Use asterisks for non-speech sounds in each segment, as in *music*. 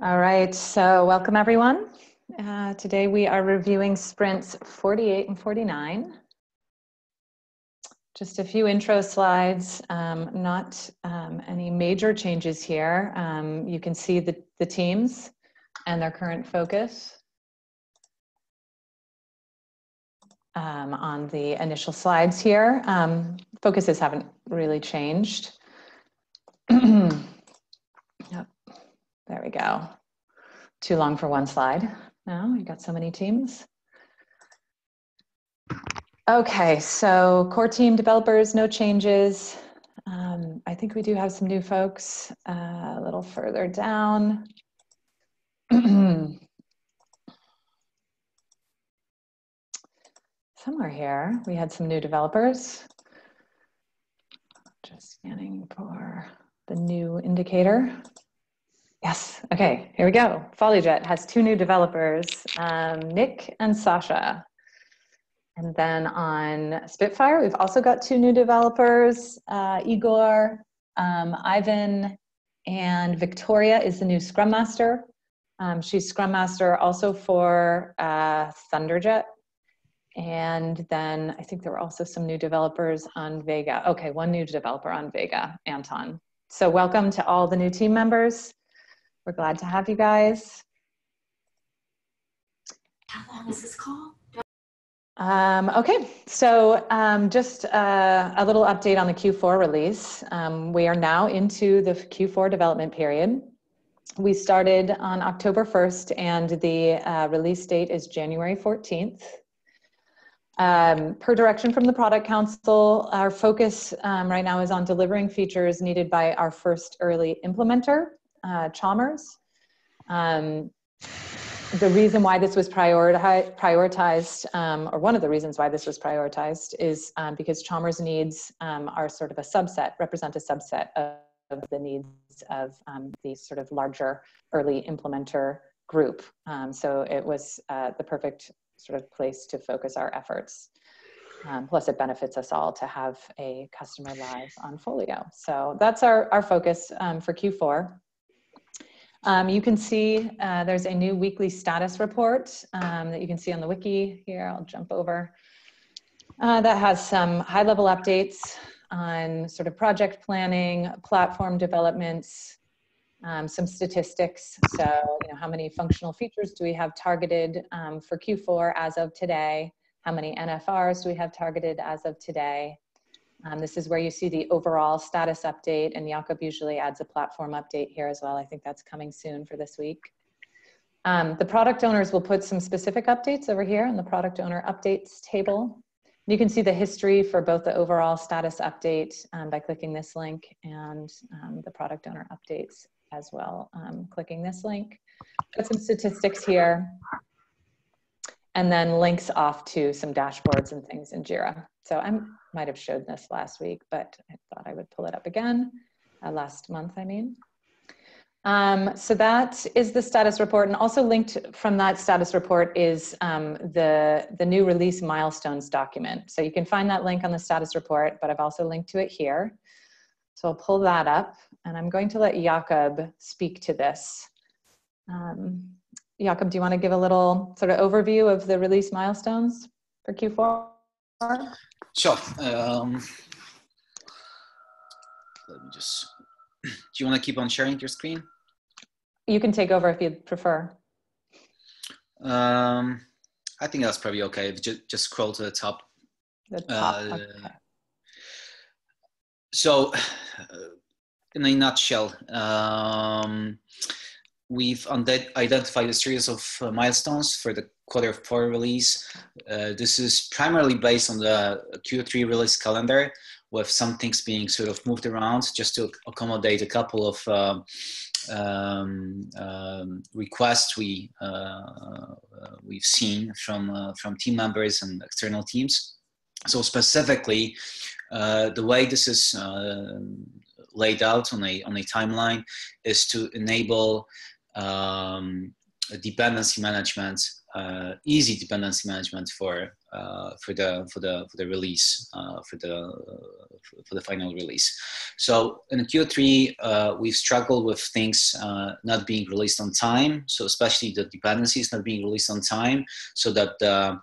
All right, so welcome everyone. Uh, today we are reviewing sprints 48 and 49. Just a few intro slides, um, not um, any major changes here. Um, you can see the, the teams and their current focus um, on the initial slides here. Um, focuses haven't really changed. *clears throat* There we go. Too long for one slide. Now you got so many teams. Okay, so core team developers, no changes. Um, I think we do have some new folks uh, a little further down. *clears throat* Somewhere here, we had some new developers. Just scanning for the new indicator. Yes, okay, here we go. Folijet has two new developers, um, Nick and Sasha. And then on Spitfire, we've also got two new developers, uh, Igor, um, Ivan, and Victoria is the new Scrum Master. Um, she's Scrum Master also for uh, Thunderjet. And then I think there were also some new developers on Vega. Okay, one new developer on Vega, Anton. So welcome to all the new team members. We're glad to have you guys. How long is this call? Um, okay, so um, just uh, a little update on the Q4 release. Um, we are now into the Q4 development period. We started on October 1st and the uh, release date is January 14th. Um, per direction from the Product Council, our focus um, right now is on delivering features needed by our first early implementer, uh, Chalmers. Um, the reason why this was priori- prioritized, um, or one of the reasons why this was prioritized, is um, because Chalmers needs um, are sort of a subset, represent a subset of, of the needs of um, the sort of larger early implementer group. Um, so it was uh, the perfect sort of place to focus our efforts. Um, plus, it benefits us all to have a customer live on Folio. So that's our, our focus for Q4. Um, you can see uh, there's a new weekly status report um, that you can see on the wiki here. I'll jump over. Uh, that has some high level updates on sort of project planning, platform developments, um, some statistics. So, you know, how many functional features do we have targeted um, for Q4 as of today? How many NFRs do we have targeted as of today? Um, this is where you see the overall status update and Jakub usually adds a platform update here as well. I think that's coming soon for this week. Um, the product owners will put some specific updates over here in the product owner updates table. You can see the history for both the overall status update um, by clicking this link and um, the product owner updates as well, um, clicking this link. Got some statistics here and then links off to some dashboards and things in Jira. So I might have showed this last week, but I thought I would pull it up again, uh, last month, I mean. Um, so that is the status report, and also linked from that status report is um, the, the new release milestones document. So you can find that link on the status report, but I've also linked to it here. So I'll pull that up, and I'm going to let Jakub speak to this. Um, Jakub, do you want to give a little sort of overview of the release milestones for Q4? Sure. Um, let me just, *clears throat* do you want to keep on sharing your screen? You can take over if you'd prefer. Um, I think that's probably okay. Just, just scroll to the top. The top, uh, okay. So, *sighs* in a nutshell, um, we've identified a series of uh, milestones for the quarter four release. Uh, this is primarily based on the Q3 release calendar, with some things being sort of moved around just to accommodate a couple of uh, um, um, requests we uh, we've seen from uh, from team members and external teams. So specifically, uh, the way this is laid out on a on a timeline is to enable um, dependency management, uh, easy dependency management for uh, for the for the for the release uh, for the uh, for the final release. So in Q3, uh, we've struggled with things uh, not being released on time. So especially the dependencies not being released on time, so that the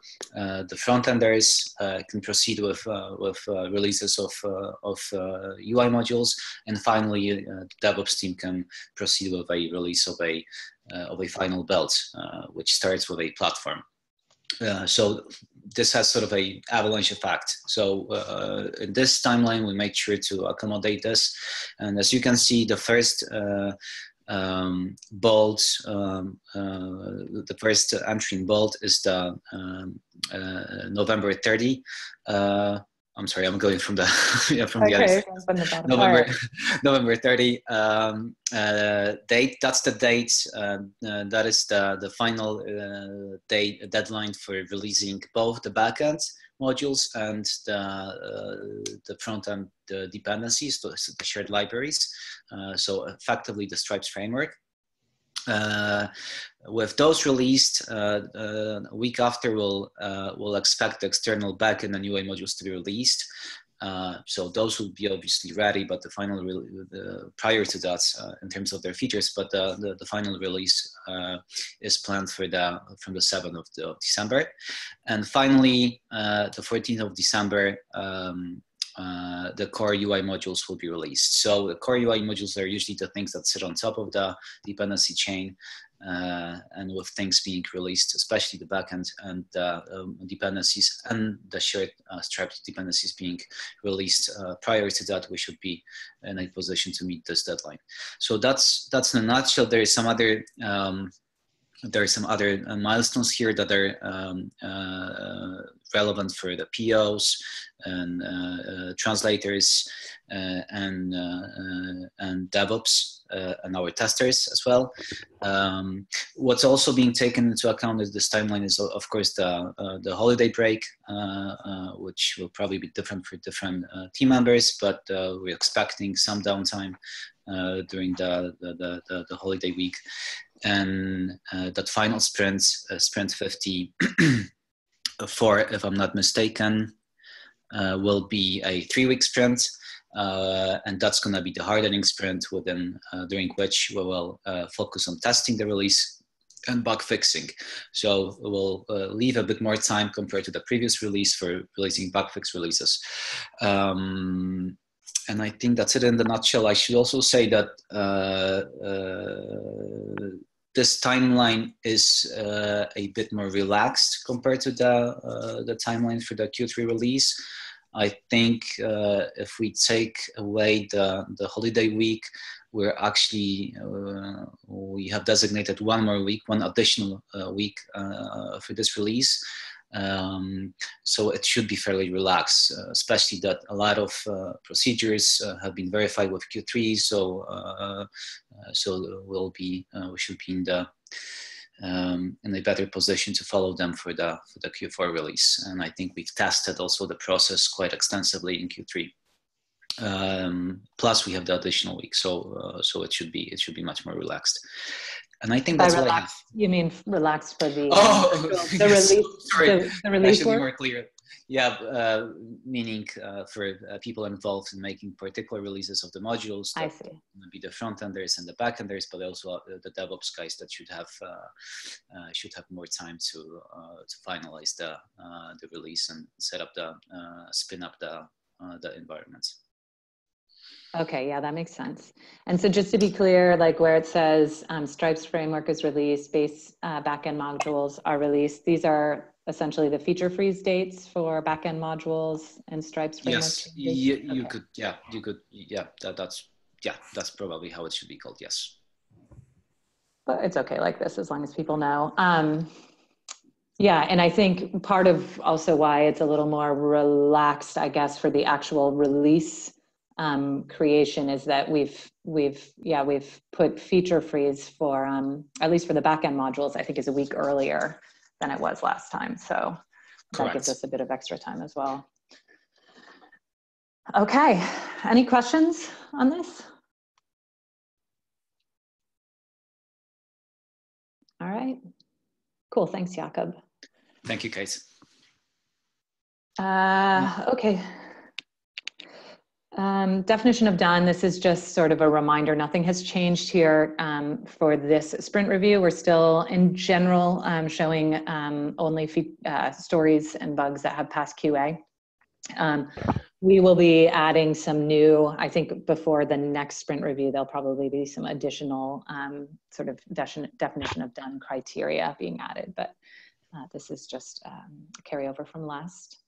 the front enders can proceed with with releases of of UI modules, and finally the DevOps team can proceed with a release of a uh, of a final build, uh, which starts with a platform. Uh, so this has sort of a avalanche effect. So uh, in this timeline, we make sure to accommodate this. And as you can see, the first uh, um, bold, um, uh, the first entry in bolt is the um, November 30. I'm sorry, I'm going from the *laughs* yeah, from okay, the November *laughs* November 30 um, uh, date. That's the date. Uh, uh, that is the the final uh, date deadline for releasing both the backend modules and the uh, the front end the dependencies, the, the shared libraries. Uh, so effectively, the Stripes framework. Uh, with those released uh, uh, a week after, we'll uh, we'll expect the external backend and UI modules to be released. Uh, so those will be obviously ready, but the final the, prior to that, uh, in terms of their features, but the, the, the final release is planned for the from the 7th of, of December, and finally the 14th of December. Um, uh, the core UI modules will be released. So the core UI modules are usually the things that sit on top of the dependency chain. Uh, and with things being released, especially the backend and uh, um, dependencies and the shared uh, dependencies being released uh, prior to that, we should be in a position to meet this deadline. So that's that's in a nutshell. There is some other um, there are some other uh, milestones here that are um, uh, relevant for the POs and uh, uh, translators uh, and uh, and DevOps and our testers as well. Um, what's also being taken into account in this timeline is, of course, the the holiday break, which will probably be different for different team members, but we're expecting some downtime uh, during the, the, the, the, holiday week. And uh, that final sprint, uh, sprint 50, *clears throat* for, if I'm not mistaken, will be a three week sprint. Uh, and that's going to be the hardening sprint within uh, during which we will uh, focus on testing the release and bug fixing. So we'll leave a bit more time compared to the previous release for releasing bug fix releases. Um, and I think that's it in the nutshell. I should also say that uh, uh, this timeline is uh, a bit more relaxed compared to the uh, the timeline for the Q3 release. I think uh, if we take away the the holiday week, we're actually uh, we have designated one more week, one additional week for this release. Um, so it should be fairly relaxed, uh, especially that a lot of uh, procedures uh, have been verified with Q3. So uh, uh, so we'll be uh, we should be in the um, in a better position to follow them for the for the Q4 release. And I think we've tested also the process quite extensively in Q3. Um, plus, we have the additional week, so so it should be it should be much more relaxed. And I think that's By relaxed, what I have. You mean relaxed for the, oh, the, *laughs* the yes, release? Sorry, the, the release be more clear. Yeah, uh, meaning uh, for uh, people involved in making particular releases of the modules. I see. Be the front enders and the back enders, but also uh, the DevOps guys that should have uh, uh, should have more time to to finalize the the release and set up the spin up the the environments. Okay, yeah, that makes sense. And so just to be clear, like where it says um, Stripes framework is released, base uh, backend modules are released, these are essentially the feature freeze dates for backend modules and Stripes framework? Yes, you, you okay. could, yeah, you could, yeah, that, that's, yeah, that's probably how it should be called, yes. But it's okay like this as long as people know. Um, yeah, and I think part of also why it's a little more relaxed, I guess, for the actual release um, creation is that we've we've yeah we've put feature freeze for um, at least for the backend modules I think is a week earlier than it was last time so Correct. that gives us a bit of extra time as well. Okay, any questions on this? All right, cool. Thanks, Jakub. Thank you, Kate. Uh, okay. Um, definition of done, this is just sort of a reminder. Nothing has changed here um, for this sprint review. We're still, in general, um, showing um, only uh, stories and bugs that have passed QA. Um, we will be adding some new, I think before the next sprint review, there'll probably be some additional um, sort of definition of done criteria being added, but uh, this is just a carryover from last.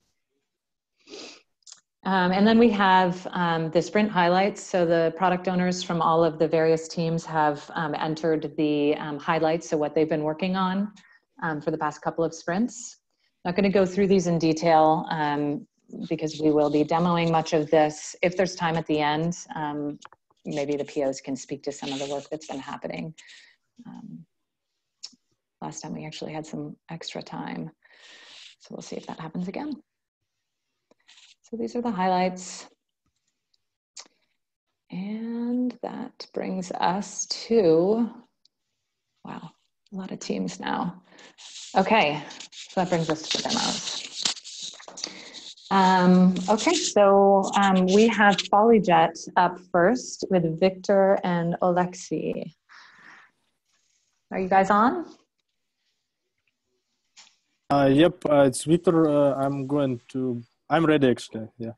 Um, and then we have um, the sprint highlights. So the product owners from all of the various teams have um, entered the um, highlights, so what they've been working on um, for the past couple of sprints. Not gonna go through these in detail um, because we will be demoing much of this. If there's time at the end, maybe the POs can speak to some of the work that's been happening. last time we actually had some extra time. So we'll see if that happens again. So these are the highlights. And that brings us to, wow, a lot of teams now. Okay, so that brings us to the demos. Um, okay, so um, we have Folijet up first with Victor and Alexi. Are you guys on? Uh, yep, uh, it's Victor. Uh, I'm going to I'm ready actually. Yeah.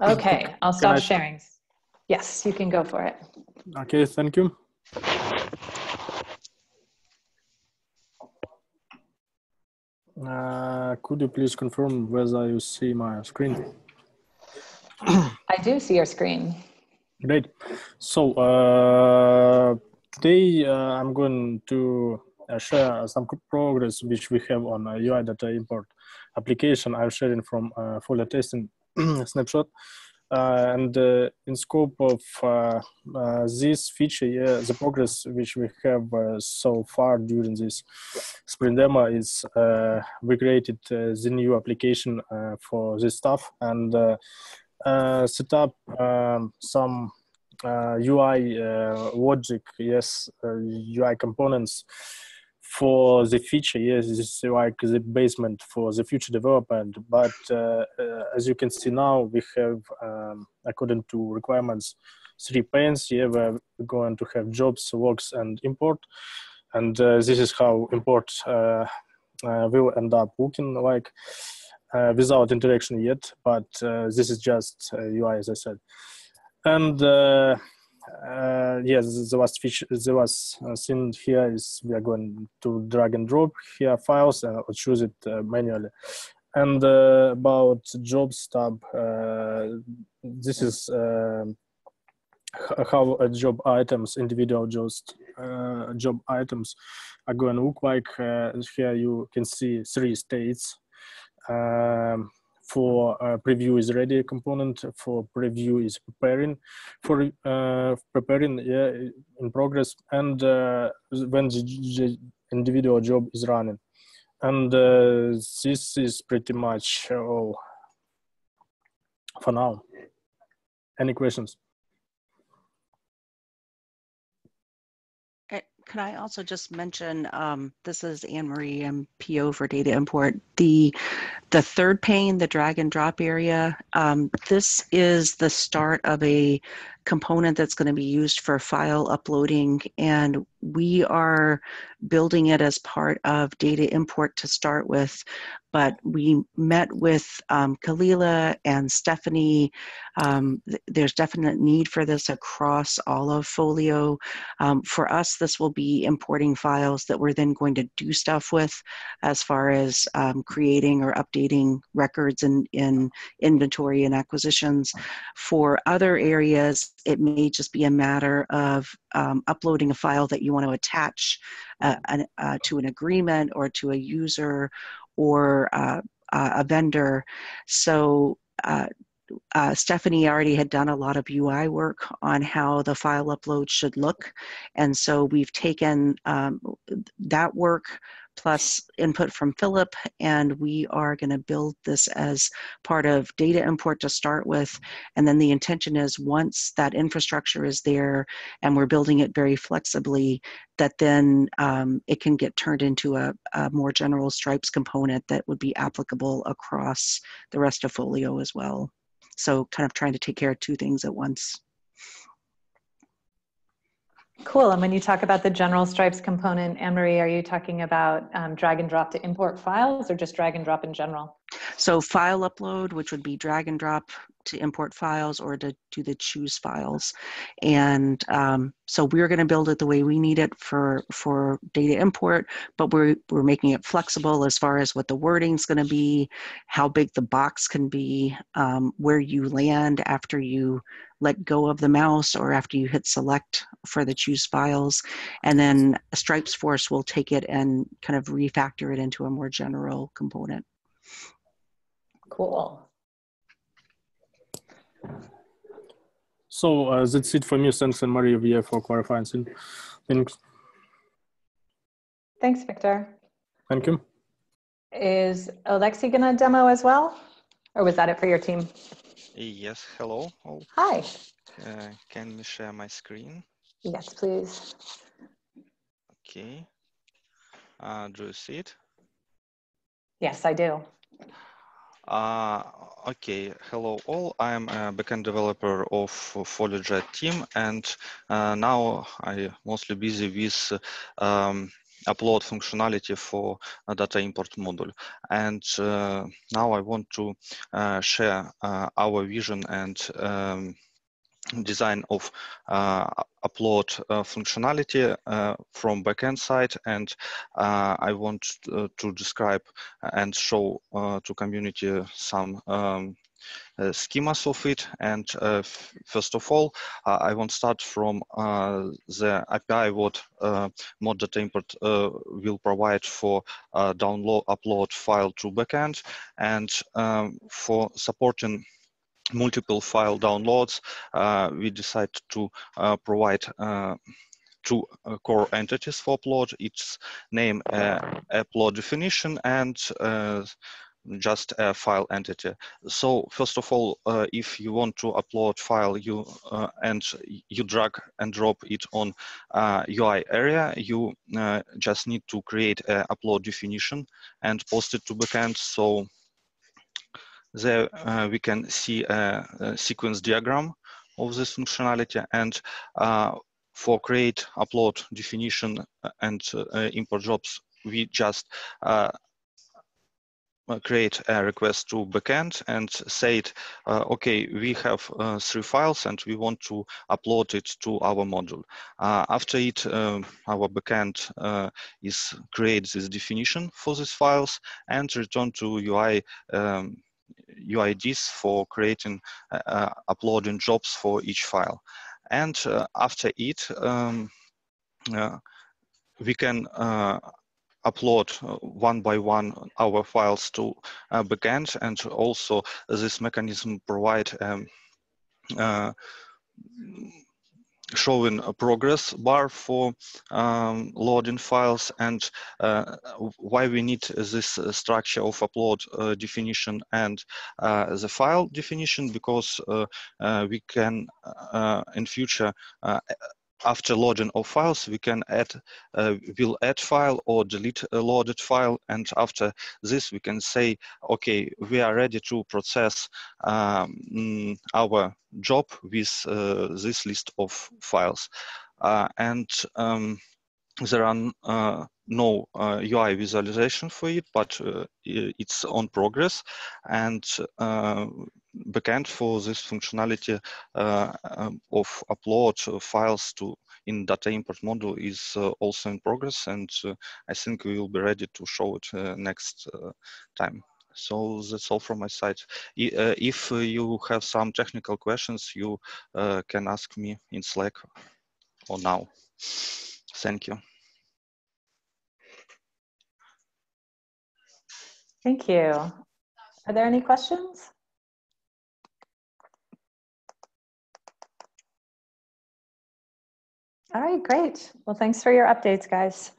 Okay, *laughs* I'll stop I... sharing. Yes, you can go for it. Okay, thank you. Uh, could you please confirm whether you see my screen? *clears throat* I do see your screen. Great. So uh, today uh, I'm going to uh, share some progress which we have on UI data import application I'm sharing from uh, Folio testing *clears throat* snapshot. Uh, and uh, in scope of uh, uh, this feature, yeah, the progress which we have uh, so far during this sprint demo is we created the new application for this stuff and set up um, some UI logic, yes, UI components for the future yes it's like the basement for the future development. But uh, uh, as you can see now we have um, according to requirements three panes yeah we're going to have jobs works and import. And uh, this is how import uh, uh, will end up looking like uh, without interaction yet. But this is just ui as i said. And uh, yes, the last feature, the last uh, thing here is we are going to drag and drop here files and I'll choose it uh, manually. And uh, about jobs tab, uh, this is uh, how job items, individual jobs, job items are going to look like. here you can see three states. Um, for uh, preview is ready component for preview is preparing for uh, preparing yeah, in progress and uh, when the individual job is running. And this is pretty much all for now. Any questions Can I also just mention um, this is Anne Marie and PO for data import. The the third pane, the drag and drop area, um, this is the start of a component that's going to be used for file uploading and we are building it as part of data import to start with but we met with um, Khalilah and Stephanie. Um, th- there's definite need for this across all of Folio. Um, for us, this will be importing files that we're then going to do stuff with as far as um, creating or updating records in, in inventory and acquisitions. For other areas, it may just be a matter of um, uploading a file that you want to attach uh, an, uh, to an agreement or to a user or uh, a vendor. So uh, Stephanie already had done a lot of UI work on how the file upload should look. And so we've taken um, that work plus input from Filip, and we are going to build this as part of data import to start with. And then the intention is once that infrastructure is there and we're building it very flexibly, that then um, it can get turned into a, a more general stripes component that would be applicable across the rest of Folio as well. So kind of trying to take care of two things at once. Cool. And when you talk about the general stripes component, Anne-Marie, are you talking about um, drag and drop to import files or just drag and drop in general? So file upload, which would be drag and drop to import files or to do the choose files. And um, so we're going to build it the way we need it for, for data import, but we're, we're making it flexible as far as what the wording is going to be, how big the box can be, um, where you land after you let go of the mouse or after you hit select for the choose files. And then Stripes Force will take it and kind of refactor it into a more general component. Cool. So uh, that's it for me. Thanks, and Maria Via for clarifying things. Thanks, Victor. Thank you. Is Alexi going to demo as well? Or was that it for your team? Yes, hello. all. Hi. Uh, can you share my screen? Yes, please. Okay. Uh, do you see it? Yes, I do. Uh, okay, hello all. I'm a backend developer of Folijet team, and uh, now I'm mostly busy with um, upload functionality for a data import module. And uh, now I want to uh, share uh, our vision and um, design of uh, upload uh, functionality uh, from backend side and I want to describe and show to community some um, uh, schemas of it. And uh, first of all, uh, I want to start from the API what mod data import will provide for download upload file to backend and um, for supporting multiple file downloads, uh, we decided to uh, provide uh, two core entities for upload, its name upload definition and just a file entity. So first of all, uh, if you want to upload file you uh, and you drag and drop it on uh, UI area, you just need to create a upload definition and post it to backend. So there uh, we can see a, a, sequence diagram of this functionality and uh, for create upload definition and uh, import jobs, we just uh, create a request to backend and say it, uh, okay, we have uh, three files and we want to upload it to our module. Uh, after it, um, our backend is create this definition for these files and return to UI um, UIDs for creating, uh, uh, uploading jobs for each file. And uh, after it, um, we can upload one by one our files to uh, backend and also this mechanism provide um, uh, showing a progress bar for um, loading files and uh, why we need this uh, structure of upload uh, definition and uh, the file definition because uh, uh, we can in future after loading of files, we can add, uh, will add file or delete a loaded file. And after this, we can say, okay, we are ready to process um, our job with uh, this list of files. Uh, and um, there are uh, no uh, UI visualization for it, but uh, it's on progress. And backend for this functionality uh, um, of upload files to in data import module is uh, also in progress and uh, I think we will be ready to show it uh, next uh, time. So that's all from my side. Uh, if you have some technical questions, you can ask me in Slack or now. Thank you. Thank you. Are there any questions? All right, great. Well, thanks for your updates, guys.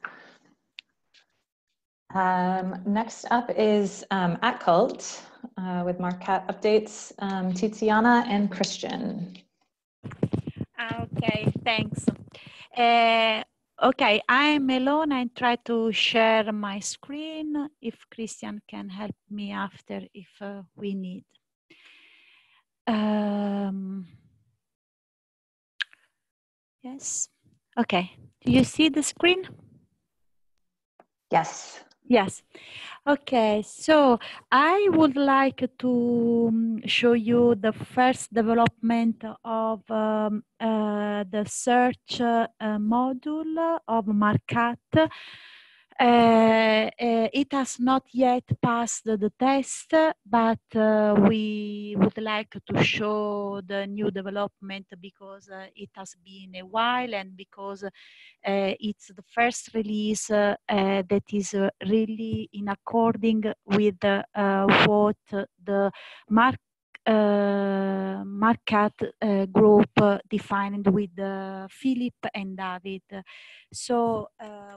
Um, next up is um, at Cult uh, with MARCcat updates, um, Tiziana and Christian. Okay, thanks. Uh, okay, I'm alone. I try to share my screen. If Christian can help me after, if uh, we need. Um, yes. Okay. Do you see the screen? Yes. Yes. Okay, so I would like to um, show you the first development of um, uh, the search uh, module of MARCcat Eh, eh, it has not yet passed the test, but uh, we would like to show the new development because it has been a while and because it's the first release that is really in according with what the mark uh, MARCcat uh, group uh, defined with Filip and David. So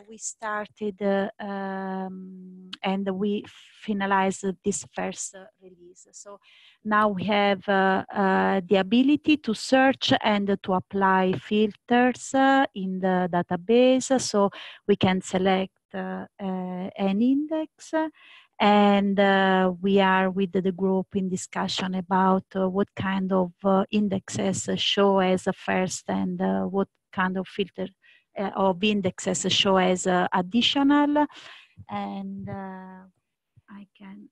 we started um, and we finalized this first release. So now we have the ability to search and to apply filters in the database. So we can select an index and uh, we are with the group in discussion about uh, what kind of uh, indexes show as a first and uh, what kind of filter uh, of indexes show as uh, additional. And I can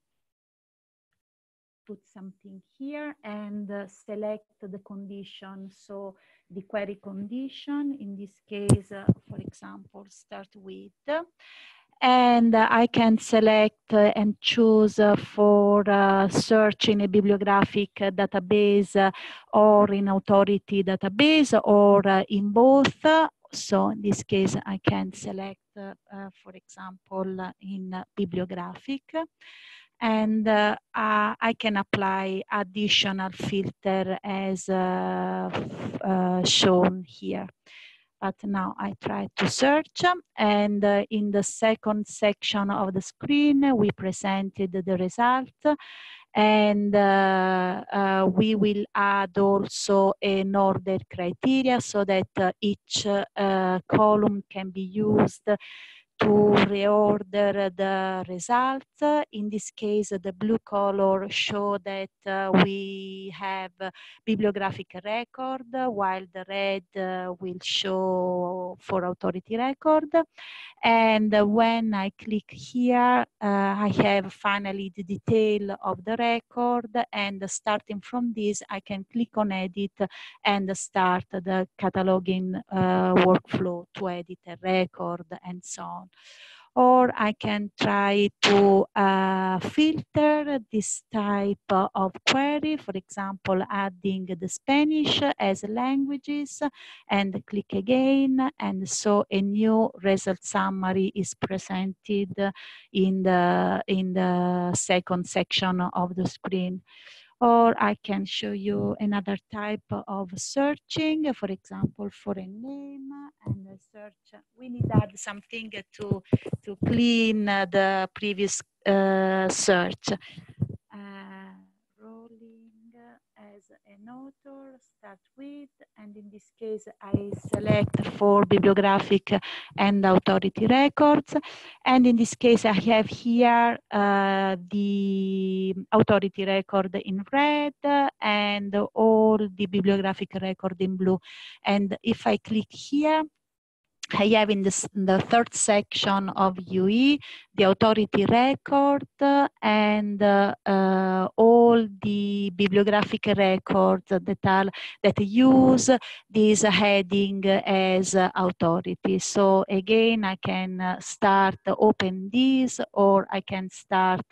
put something here and select the condition. So the query condition in this case for example start with and I can select and choose for uh, search in a bibliographic database or in authority database or uh, in both. So in this case, I can select, uh, for example, in bibliographic and uh, uh, I can apply additional filter as uh, shown here but now I try to search. And uh, in the second section of the screen we presented the result. And uh, uh, we will add also an order criteria so that uh, each uh, column can be used to reorder the results. In this case, the blue color show that uh, we have bibliographic record, while the red uh, will show for authority record. And when I click here, uh, I have finally the detail of the record. And starting from this, I can click on edit and start the cataloging uh, workflow to edit a record and so on or I can try to uh, filter this type of query, for example, adding the Spanish as languages and click again. And so a new result summary is presented in the, in the second section of the screen or I can show you another type of searching, for example, for a name and a search. We need to add something to, to clean the previous uh, search. Uh, as an author, start with, and in this case, I select for bibliographic and authority records. And in this case, I have here uh, the authority record in red and all the bibliographic record in blue. And if I click here, have in, this, in the third section of UE the authority record and uh, uh, all the bibliographic records that are that use this heading as authority. So again, I can start open this or I can start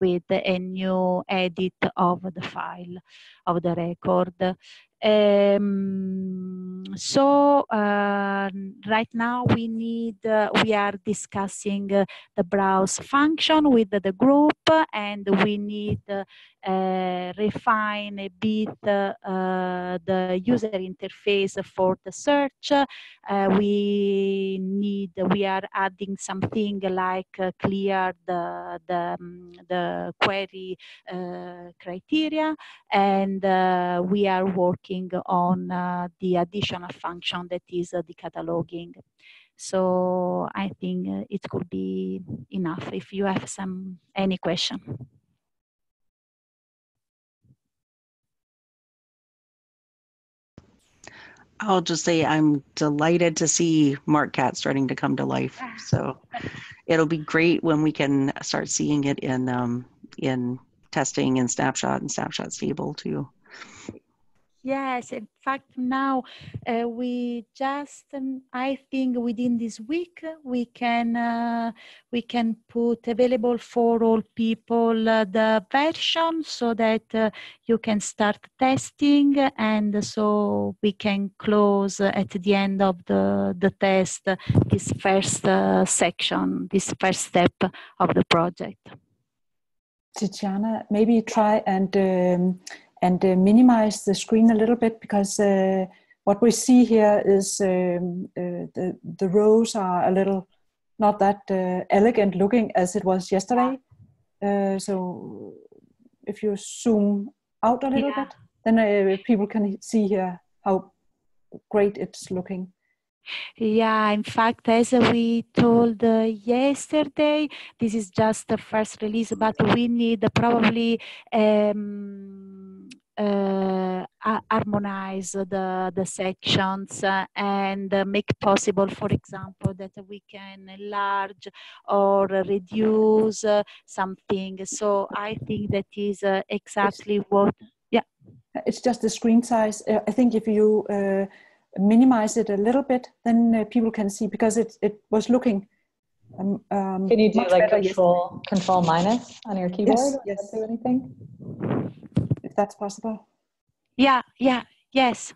with a new edit of the file of the record. Um, so uh, right now we need, uh, we are discussing uh, the browse function with the group and we need uh, refine a bit uh, the user interface for the search. Uh, we need, we are adding something like clear the, the, um, the query criteria and we are working on the additional function that is the cataloging. So I think uh, it could be enough if you have some any question. I'll just say I'm delighted to see MARCcat starting to come to life. So it'll be great when we can start seeing it in um, in testing and snapshot and snapshot stable too. Yes, in fact, now uh, we just, um, I think within this week, we can uh, we can put available for all people uh, the version so that uh, you can start testing, and so we can close at the end of the the test this first uh, section, this first step of the project. Tiziana, maybe try and. Um, and uh, minimize the screen a little bit because uh, what we see here is um, uh, the, the rows are a little not that uh, elegant looking as it was yesterday. Uh, so if you zoom out a little yeah. bit, then uh, people can see here how great it's looking. Yeah, in fact, as we told uh, yesterday, this is just the first release, but we need probably um, uh, harmonize the, the sections uh, and uh, make possible, for example, that we can enlarge or reduce uh, something. So I think that is uh, exactly what, yeah. It's just the screen size. Uh, I think if you minimize it a little bit, then people can see because it, it was looking um, um, Can you do like control control minus on your keyboard? Yes. yes. Do anything? That's possible. Yeah, yeah, yes.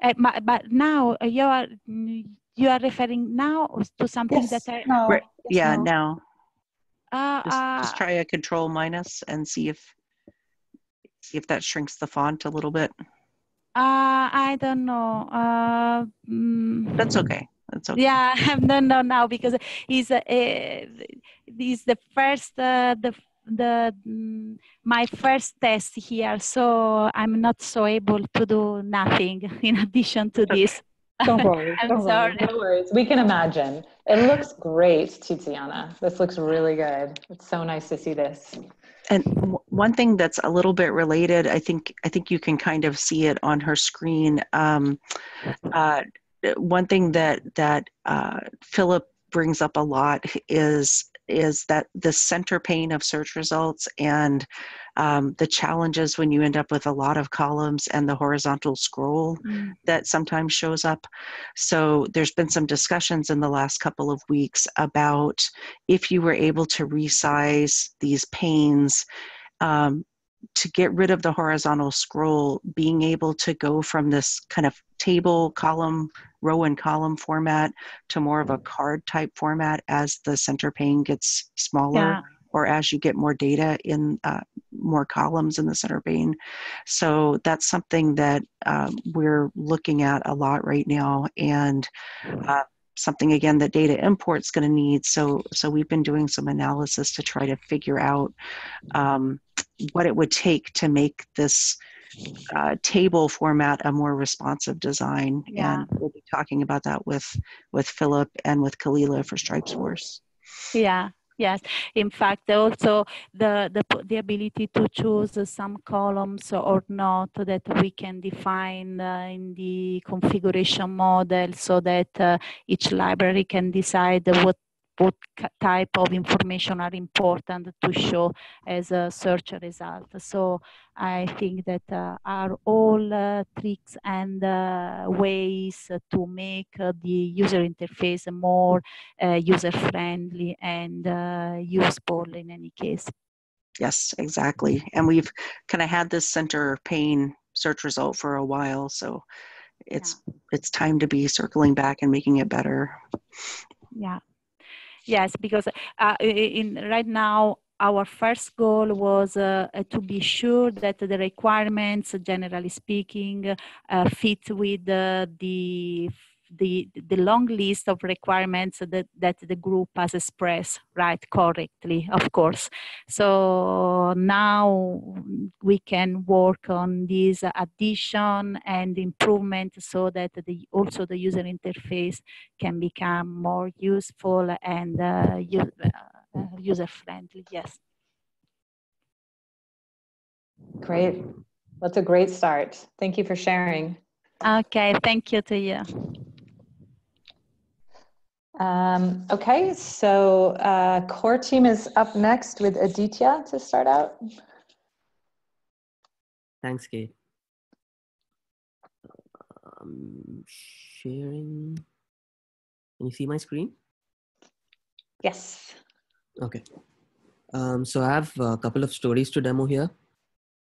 Uh, but now uh, you are you are referring now to something yes, that I no, yes, yeah no. now. Uh, just, uh, just try a control minus and see if see if that shrinks the font a little bit. Uh, I don't know. Uh, mm, That's okay. That's okay. Yeah, I don't know now because he's uh, he's the first uh, the the mm, my first test here so i'm not so able to do nothing *laughs* in addition to this. Don't worry *laughs* i'm don't sorry. Worry. no worries. We can imagine. It looks great tiziana. This looks really good. It's so nice to see this. And one thing that's a little bit related i think i think you can kind of see it on her screen. Um, uh, one thing that that uh, philip brings up a lot is is that the center pane of search results and um, the challenges when you end up with a lot of columns and the horizontal scroll mm. that sometimes shows up. So there's been some discussions in the last couple of weeks about if you were able to resize these panes. Um, to get rid of the horizontal scroll, being able to go from this kind of table column row and column format to more of a mm. card type format as the center pane gets smaller yeah. or as you get more data in uh, more columns in the center pane. So that's something that um, we're looking at a lot right now and uh, something again that data import's going to need. So, so we've been doing some analysis to try to figure out um, what it would take to make this uh, table format a more responsive design. Yeah. And we'll be talking about that with with Filip and with Khalilah for Stripes Force. Yeah. Yes, in fact, also the, the, the ability to choose some columns or not that we can define uh, in the configuration model so that uh, each library can decide what what type of information are important to show as a search result. So I think that uh, are all uh, tricks and uh, ways to make uh, the user interface more uh, user friendly and uh, useful in any case. Yes, exactly. And we've kind of had this center pane search result for a while, so it's yeah. it's time to be circling back and making it better. Yeah, Yes, because uh, in right now our first goal was uh, to be sure that the requirements, generally speaking, uh, fit with the the, the long list of requirements that, that the group has expressed, right, correctly, of course. So now we can work on this addition and improvement so that the, also the user interface can become more useful and uh, uh, user friendly, yes. Great. That's a great start. Thank you for sharing. Okay, thank you to you. Um, okay, so uh, core team is up next with Aditya to start out. Thanks, Kate. Um, sharing. Can you see my screen? Yes. Okay. Um, so I have a couple of stories to demo here.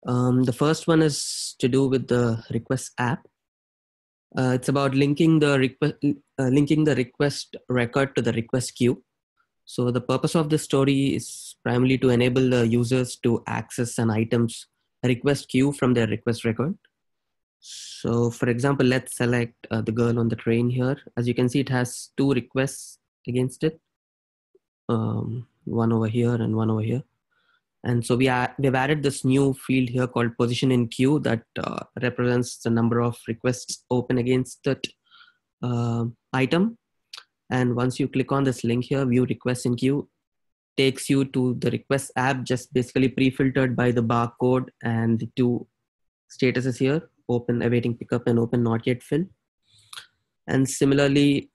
Um, the first one is to do with the request app. Uh, it's about linking the request uh, linking the request record to the request queue. So the purpose of this story is primarily to enable the users to access an item's request queue from their request record. So for example, let's select uh, the girl on the train here. As you can see, it has two requests against it. Um, one over here and one over here. And so we are, we've added this new field here called position in queue that uh, represents the number of requests open against that uh, item. And once you click on this link here, view requests in queue, takes you to the request app, just basically pre-filtered by the barcode and the two statuses here, open awaiting pickup and open not yet fill. And similarly,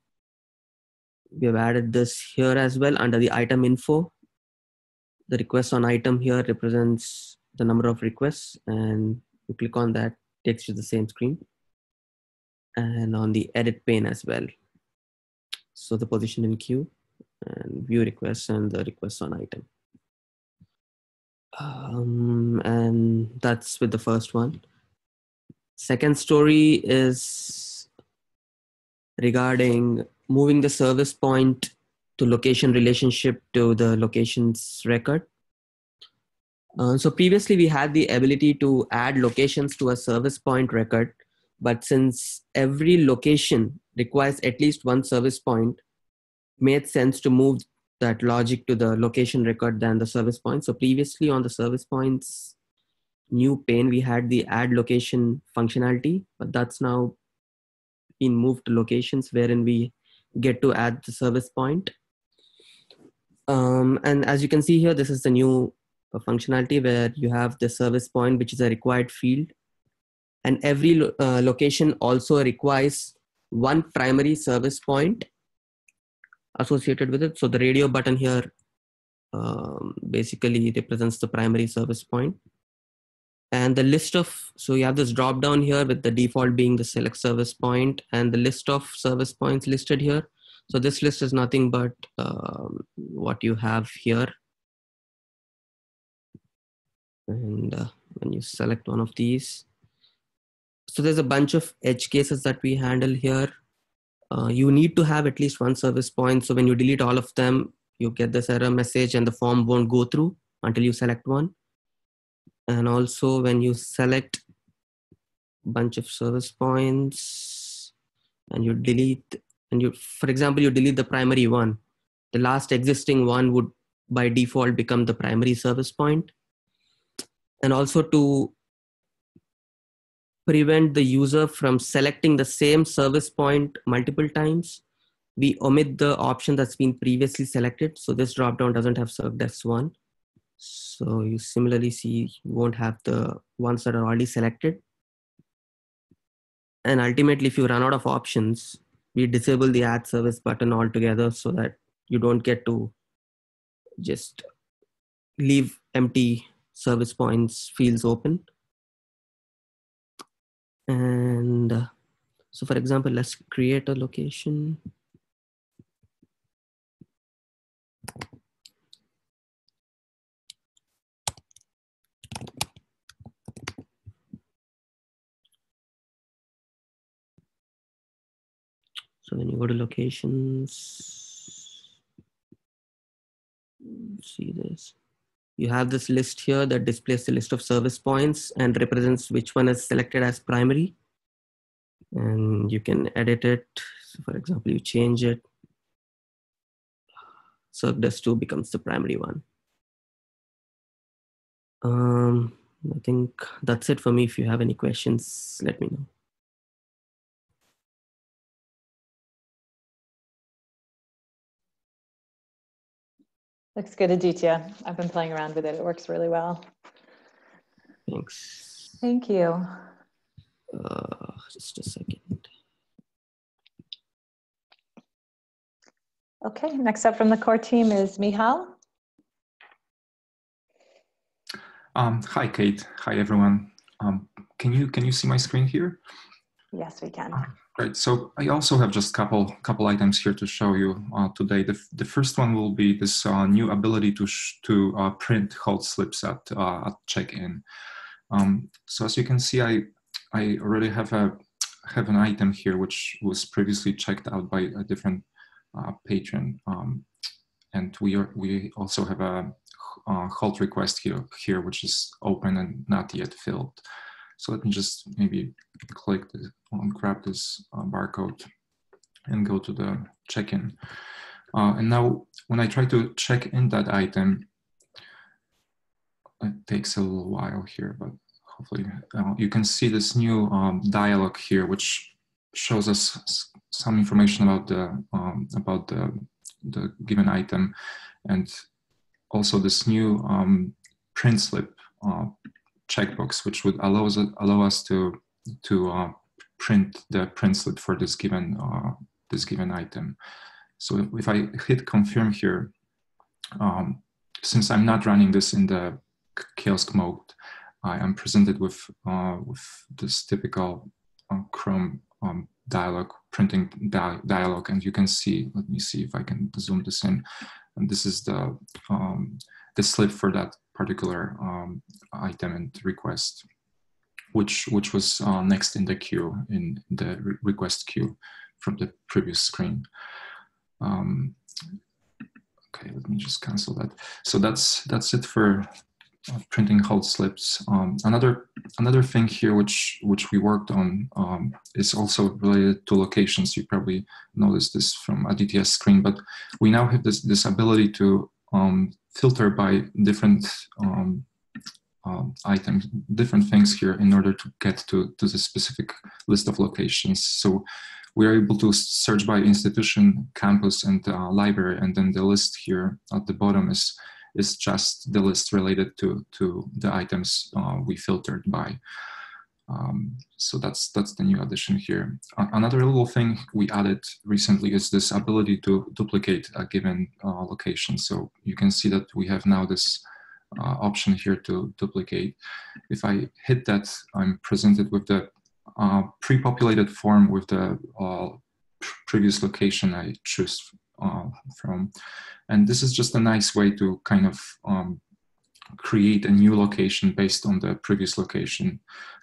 we have added this here as well under the item info the request on item here represents the number of requests and you click on that takes you to the same screen and on the edit pane as well. So the position in queue and view requests and the requests on item. Um, and that's with the first one. Second story is regarding moving the service point to location relationship to the locations record. Uh, so previously we had the ability to add locations to a service point record, but since every location requires at least one service point, made sense to move that logic to the location record than the service point. So previously on the service points new pane, we had the add location functionality, but that's now been moved to locations wherein we get to add the service point um, and as you can see here, this is the new uh, functionality where you have the service point, which is a required field. And every lo uh, location also requires one primary service point associated with it. So the radio button here um, basically represents the primary service point. And the list of, so you have this drop down here with the default being the select service point and the list of service points listed here so this list is nothing but um, what you have here. And uh, when you select one of these, so there's a bunch of edge cases that we handle here. Uh, you need to have at least one service point. So when you delete all of them, you get this error message and the form won't go through until you select one. And also when you select a bunch of service points and you delete and you for example you delete the primary one the last existing one would by default become the primary service point. And also to prevent the user from selecting the same service point multiple times we omit the option that's been previously selected. So this dropdown doesn't have served as one. So you similarly see you won't have the ones that are already selected. And ultimately if you run out of options we disable the add service button altogether so that you don't get to just leave empty service points fields open. And uh, so for example let's create a location When you go to locations, see this. you have this list here that displays the list of service points and represents which one is selected as primary. And you can edit it. So for example, you change it. Circ Desk 2 becomes the primary one. Um, I think that's it for me. If you have any questions, let me know. Looks good, Aditya. I've been playing around with it. It works really well. Thanks. Thank you. Uh, just a second. Okay, next up from the core team is Michal. Um, hi, Kate. Hi, everyone. Um, can you can you see my screen here? Yes, we can. Great. So I also have just couple couple items here to show you uh, today. The, the first one will be this uh, new ability to to uh, print hold slips at uh, at check-in. Um, so as you can see, I I already have a have an item here which was previously checked out by a different uh, patron, um, and we are we also have a uh, hold request here, here, which is open and not yet filled. So let me just maybe click the, um, grab this uh, barcode and go to the check-in. Uh, and now when I try to check in that item, it takes a little while here, but hopefully uh, you can see this new um, dialog here, which shows us some information about the um, about the, the given item and also this new um, print slip uh, checkbox, which would allow us, allow us to, to uh, print the print slip for this given, uh, this given item. So if I hit confirm here, um, since I'm not running this in the kiosk mode, I am presented with, uh, with this typical uh, Chrome um, dialog, printing di dialog, and you can see, let me see if I can zoom this in. And this is the, um, the slip for that particular um, item and request, which, which was uh, next in the queue, in the re request queue from the previous screen. Um, okay, let me just cancel that. So that's, that's it for printing hold slips. Um, another another thing here, which which we worked on, um, is also related to locations. You probably noticed this from Aditya's screen, but we now have this this ability to um, filter by different um, um, items, different things here in order to get to to the specific list of locations. So we are able to search by institution, campus, and uh, library, and then the list here at the bottom is is just the list related to, to the items uh, we filtered by. Um, so that's that's the new addition here. Uh, another little thing we added recently is this ability to duplicate a given uh, location. So you can see that we have now this uh, option here to duplicate. If I hit that, I'm presented with the uh, pre-populated form with the uh, previous location I choose uh, from. And this is just a nice way to kind of um, create a new location based on the previous location.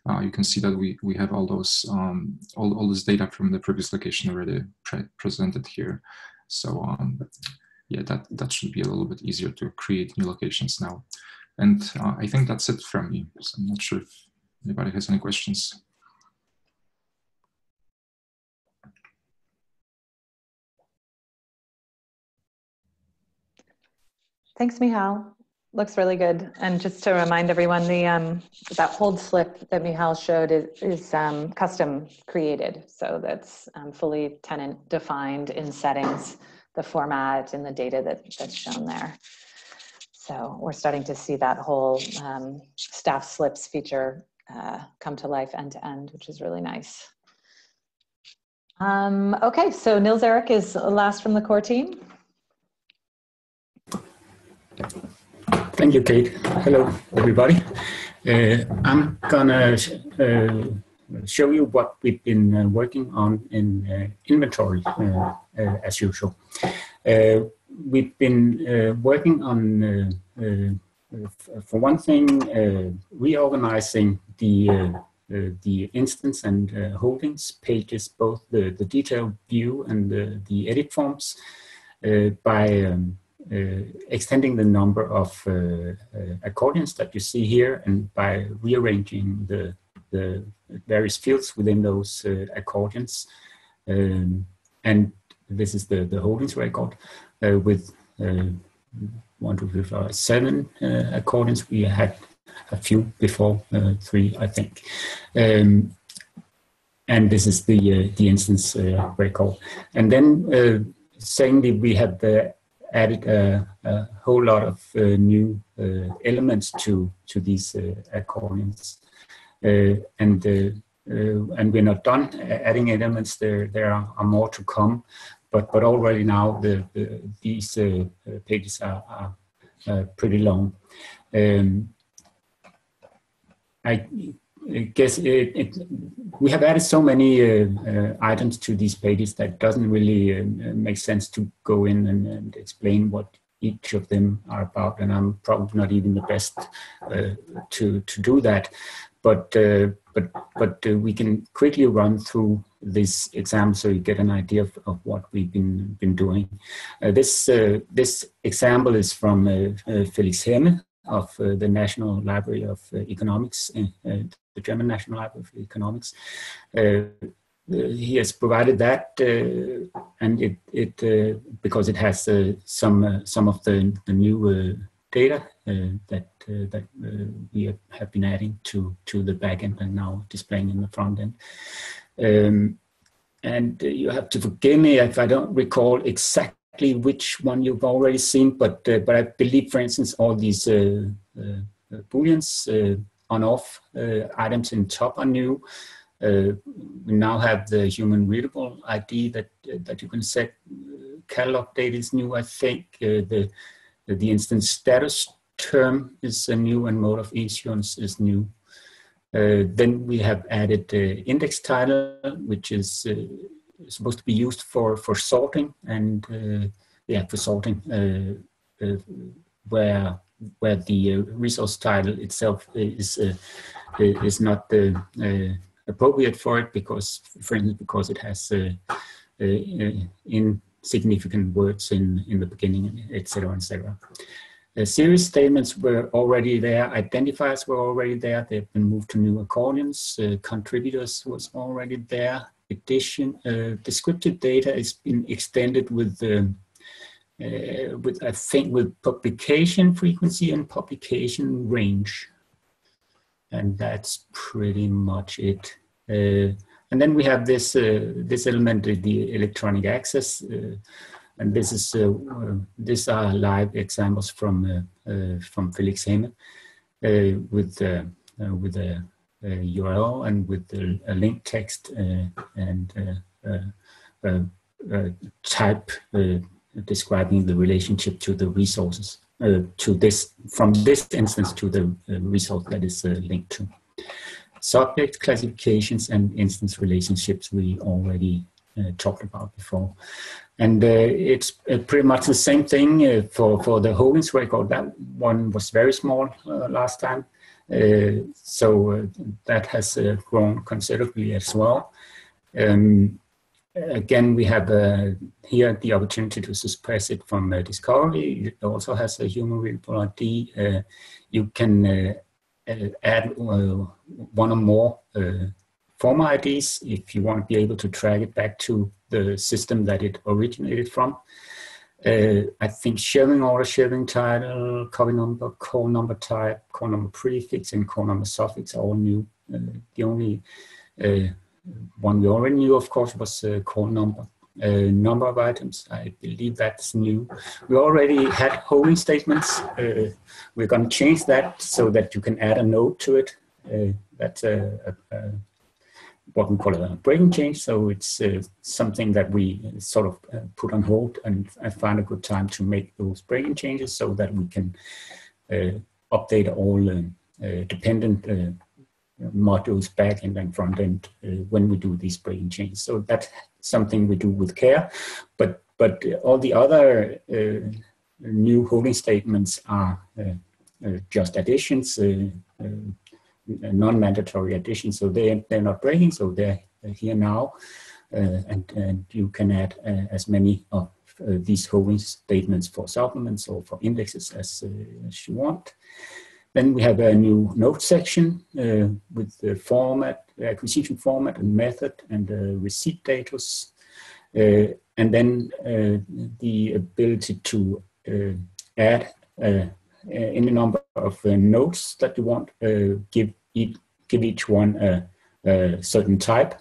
Uh, you can see that we, we have all those, um, all, all this data from the previous location already pre presented here. So um, yeah, that, that should be a little bit easier to create new locations now. And uh, I think that's it from me. So I'm not sure if anybody has any questions. Thanks, Michal. Looks really good. And just to remind everyone, the um, that hold slip that Michal showed is, is um, custom created. So that's um, fully tenant defined in settings, the format and the data that, that's shown there. So we're starting to see that whole um, staff slips feature uh, come to life end to end, which is really nice. Um, okay, so Niels Erik is last from the core team. Thank you, Kate. Hello, everybody. Uh, I'm gonna uh, show you what we've been uh, working on in uh, inventory uh, uh, as usual. we've been working on, for one thing, reorganizing the the instance and holdings pages, both the, the detailed view and the, the edit forms by um, extending the number of accordions that you see here and by rearranging the, the various fields within those accordions. Um, and this is the, the holdings record with one, two, three, four, seven accordions. We had a few before three, I think. Um, and this is the uh, the instance uh, record. And then uh, secondly, we have added a, a, whole lot of uh, new uh, elements to to these uh, accordions, and and we're not done adding elements. There there are, more to come, but but already now the, the these pages are, are pretty long. Um, I guess it, it, we have added so many uh, uh, items to these pages that doesn't really uh, make sense to go in and, and, explain what each of them are about, and I'm probably not even the best uh, to to do that. But uh, but but uh, we can quickly run through this example so you get an idea of, of what we've been been doing. this this example is from Felix Hemme, of uh, the National Library of uh, Economics, uh, uh the German National Library of Economics. Uh, uh, he has provided that, and it, it because it has some some of the, the new data that that we have been adding to to the backend and now displaying in the front end. Um, and you have to forgive me if I don't recall exactly exactly which one you've already seen, but uh, but I believe, for instance, all these uh, uh, booleans on-off items in top are new. we now have the human readable ID that that you can set. catalog date is new, I think. the the instance status term is a new, and mode of issuance is new. Uh, then we have added uh, index title, which is uh, supposed to be used for for sorting and uh, yeah for sorting uh, uh, where where the resource title itself is is not appropriate for it because for instance because it has insignificant words in in the beginning etc etc the series statements were already there, identifiers were already there, they've been moved to new accordions, uh, contributors was already there, addition, uh, descriptive data has been extended with the uh, with I think with publication frequency and publication range, and that's pretty much it. Uh, and then we have this uh, this element, the electronic access, uh, and this is uh, these are live examples from from Felix Hemme with with a URL and with the, a link text uh, and uh, uh, type describing the relationship to the resources to this from this instance to the resource that is linked to. Subject classifications and instance relationships we already uh, talked about before. And uh, it's uh, pretty much the same thing for, for the holdings record. That one was very small last time. Uh, so uh, that has uh, grown considerably as well. Um, again, we have here the opportunity to suppress it from discovery. It also has a human readable ID. you can add one or more former IDs if you want to be able to track it back to the system that it originated from. Uh, I think sharing order, sharing title, copy number, call number type, call number prefix, and call number suffix are all new. Uh, the only uh, one we already knew, of course, was uh, call number. Uh, number of items, I believe that's new. We already had holding statements. Uh, we're going to change that so that you can add a note to it. that's a, a, a what we call a breaking change. So it's uh, something that we sort of uh, put on hold and I find a good time to make those breaking changes so that we can uh, update all uh, uh, dependent uh, modules back end and front end when we do these breaking changes. So that's something we do with care, but but all the other new holding statements are just additions non-mandatory additions. So they, they're not breaking, so they're, here now. Uh, and, and you can add uh, as many of uh, these holding statements for supplements or for indexes as, uh, as you want. Then we have a new note section uh, with the format, acquisition format and method and the receipt status. Uh, and then uh, the ability to uh, add Uh, any number of uh, notes that you want, uh, give, each, give each one a, a certain type.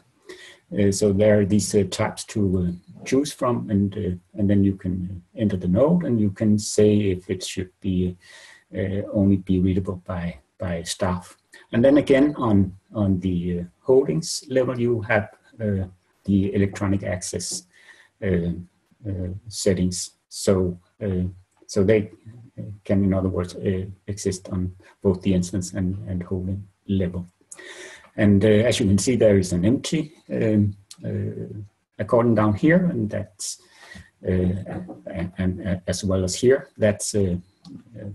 so there are these types to choose from and uh, and then you can enter the node and you can say if it should be uh, only be readable by by staff and then again on on the uh, holdings level you have the electronic access settings so so they can in other words exist on both the instance and, and holding level and as you can see there is an empty um, accordion down here, and that's uh, and, and, as well as here, that's uh,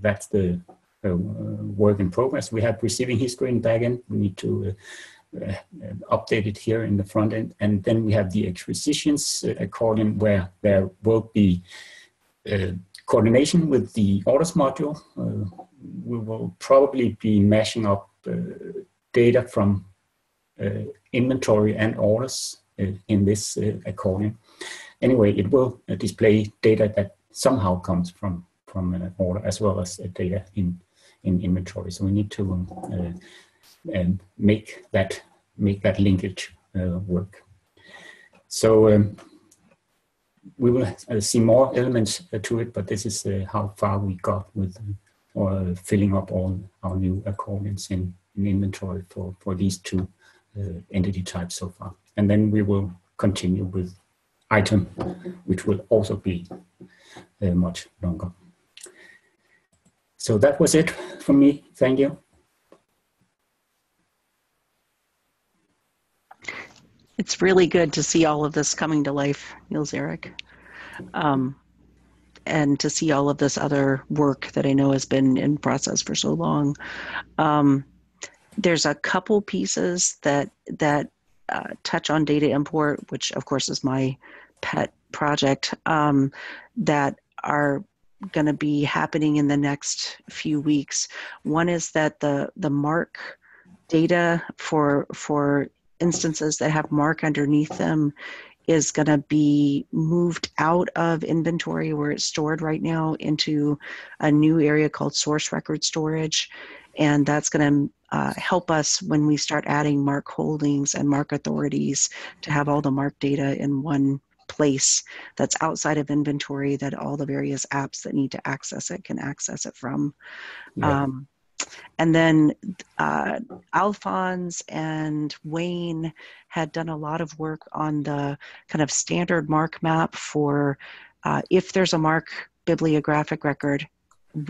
that's the uh, work in progress. We have receiving history in backend. We need to uh, update it here in the front end, and then we have the acquisitions accordion where there will be coordination with the orders module. we will probably be mashing up data from inventory and orders uh, in this uh, accordion. Anyway, it will uh, display data that somehow comes from from an order as well as data in in inventory. So we need to um, and make that make that linkage work. So um, we will uh, see more elements uh, to it, but this is uh, how far we got with filling up all our new accordions in, in inventory for, for these two entity types so far and then we will continue with item, which will also be much longer. So that was it from me. Thank you. It's really good to see all of this coming to life, Niels Erik. Um, and to see all of this other work that I know has been in process for so long. Um, there's a couple pieces that that uh, touch on data import, which of course is my pet project, um, that are going to be happening in the next few weeks. One is that the the MARC data for for instances that have MARC underneath them is going to be moved out of inventory where it's stored right now into a new area called source record storage and that's going to uh, help us when we start adding MARC holdings and MARC authorities to have all the MARC data in one place that's outside of inventory that all the various apps that need to access it can access it from. Yeah. Um, and then uh, Alphonse and Wayne had done a lot of work on the kind of standard MARC map for uh, if there's a MARC bibliographic record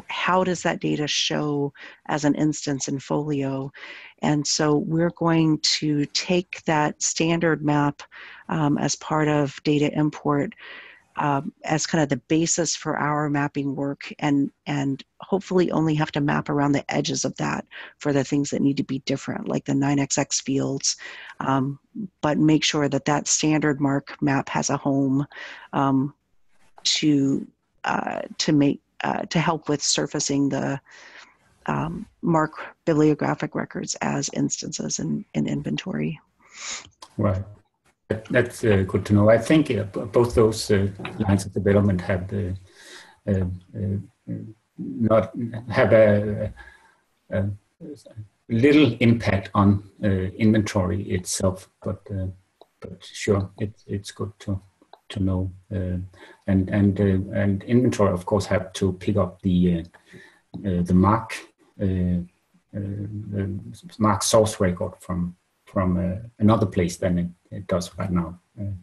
how does that data show as an instance in Folio? And so we're going to take that standard map um, as part of data import um, as kind of the basis for our mapping work and and hopefully only have to map around the edges of that for the things that need to be different like the 9xx fields um, but make sure that that standard MARC map has a home um, to uh, to make uh, to help with surfacing the um, MARC bibliographic records as instances in, in inventory. Right. That's uh, good to know. I think uh, both those uh, lines of development have uh, uh, not have a, a, little impact on inventory itself, but but sure, it, it's good to to know. Uh, and and uh, and inventory, of course, have to pick up the uh, the MARC the MARC source record from from another place than it, it does right now.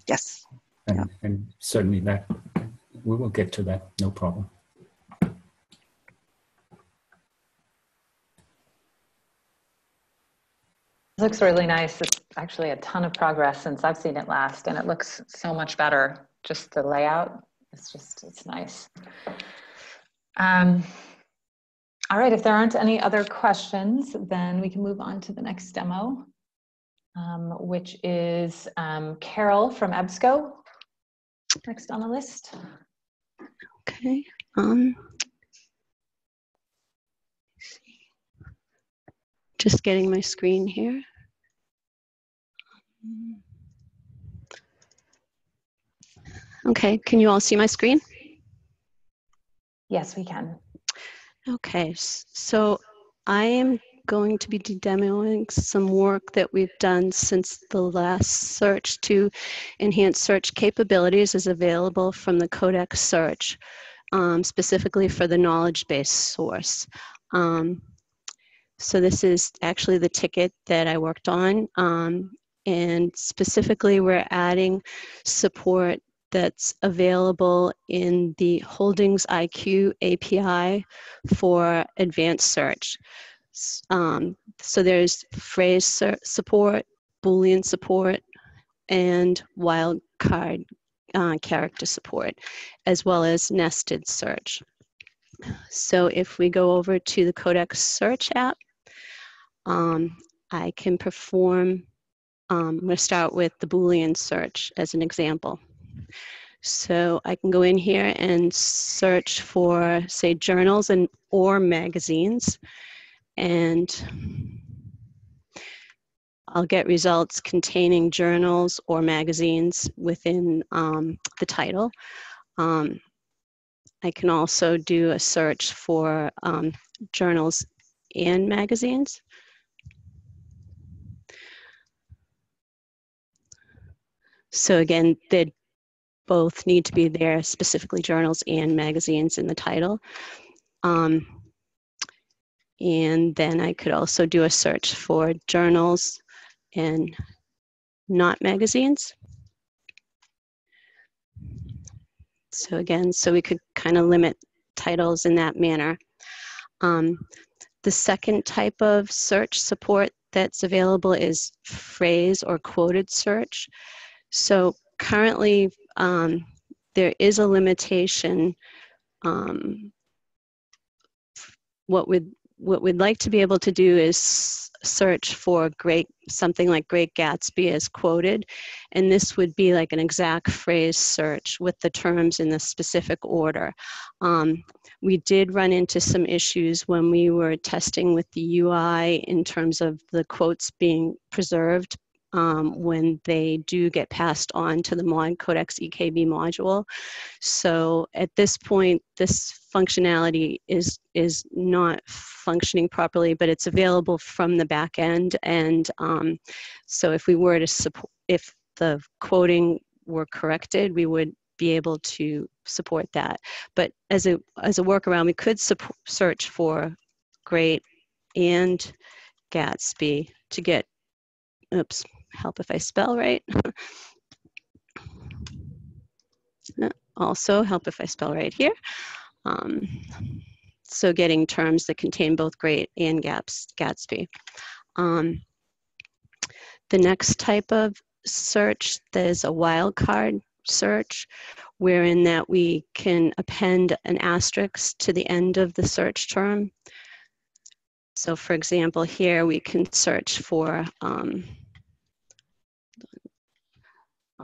yes. And, yeah. and certainly that we will get to that, no problem. looks really nice. It's actually a ton of progress since I've seen it last, and it looks so much better. Just the layout, it's just, it's nice. Um, all right, if there aren't any other questions, then we can move on to the next demo, um, which is um, Carol from EBSCO, next on the list. Okay. Um, just getting my screen here. Okay, can you all see my screen? Yes, we can. Okay, so I am going to be demoing some work that we've done since the last search to enhance search capabilities is available from the Codex search, um, specifically for the knowledge base source. Um, so this is actually the ticket that I worked on. Um, and specifically, we're adding support that's available in the Holdings IQ API for advanced search. Um, so there's phrase support, Boolean support, and wildcard uh, character support, as well as nested search. So if we go over to the Codex Search app, um, I can perform, um, I'm going to start with the Boolean search as an example. So I can go in here and search for, say, journals and or magazines, and I'll get results containing journals or magazines within um, the title. Um, I can also do a search for um, journals and magazines. So again, they both need to be there, specifically journals and magazines in the title. Um, and then I could also do a search for journals and not magazines. So again, so we could kind of limit titles in that manner. Um, the second type of search support that's available is phrase or quoted search. So currently, um, there is a limitation. Um, what would what we'd like to be able to do is search for great something like great gatsby as quoted. And this would be like an exact phrase search with the terms in the specific order. Um, we did run into some issues when we were testing with the ui in terms of the quotes being preserved um, when they do get passed on to the mod codex ekb module. So at this point this functionality is is not functioning properly but it's available from the back end. And um, so if we were to support if the quoting were corrected we would be able to support that. But as a as a workaround we could search for great and gatsby to get oops help if I spell right. also help if I spell right here. Um, so getting terms that contain both great and gaps, Gatsby. Um, the next type of search is a wildcard search, wherein that we can append an asterisk to the end of the search term. So for example, here we can search for um,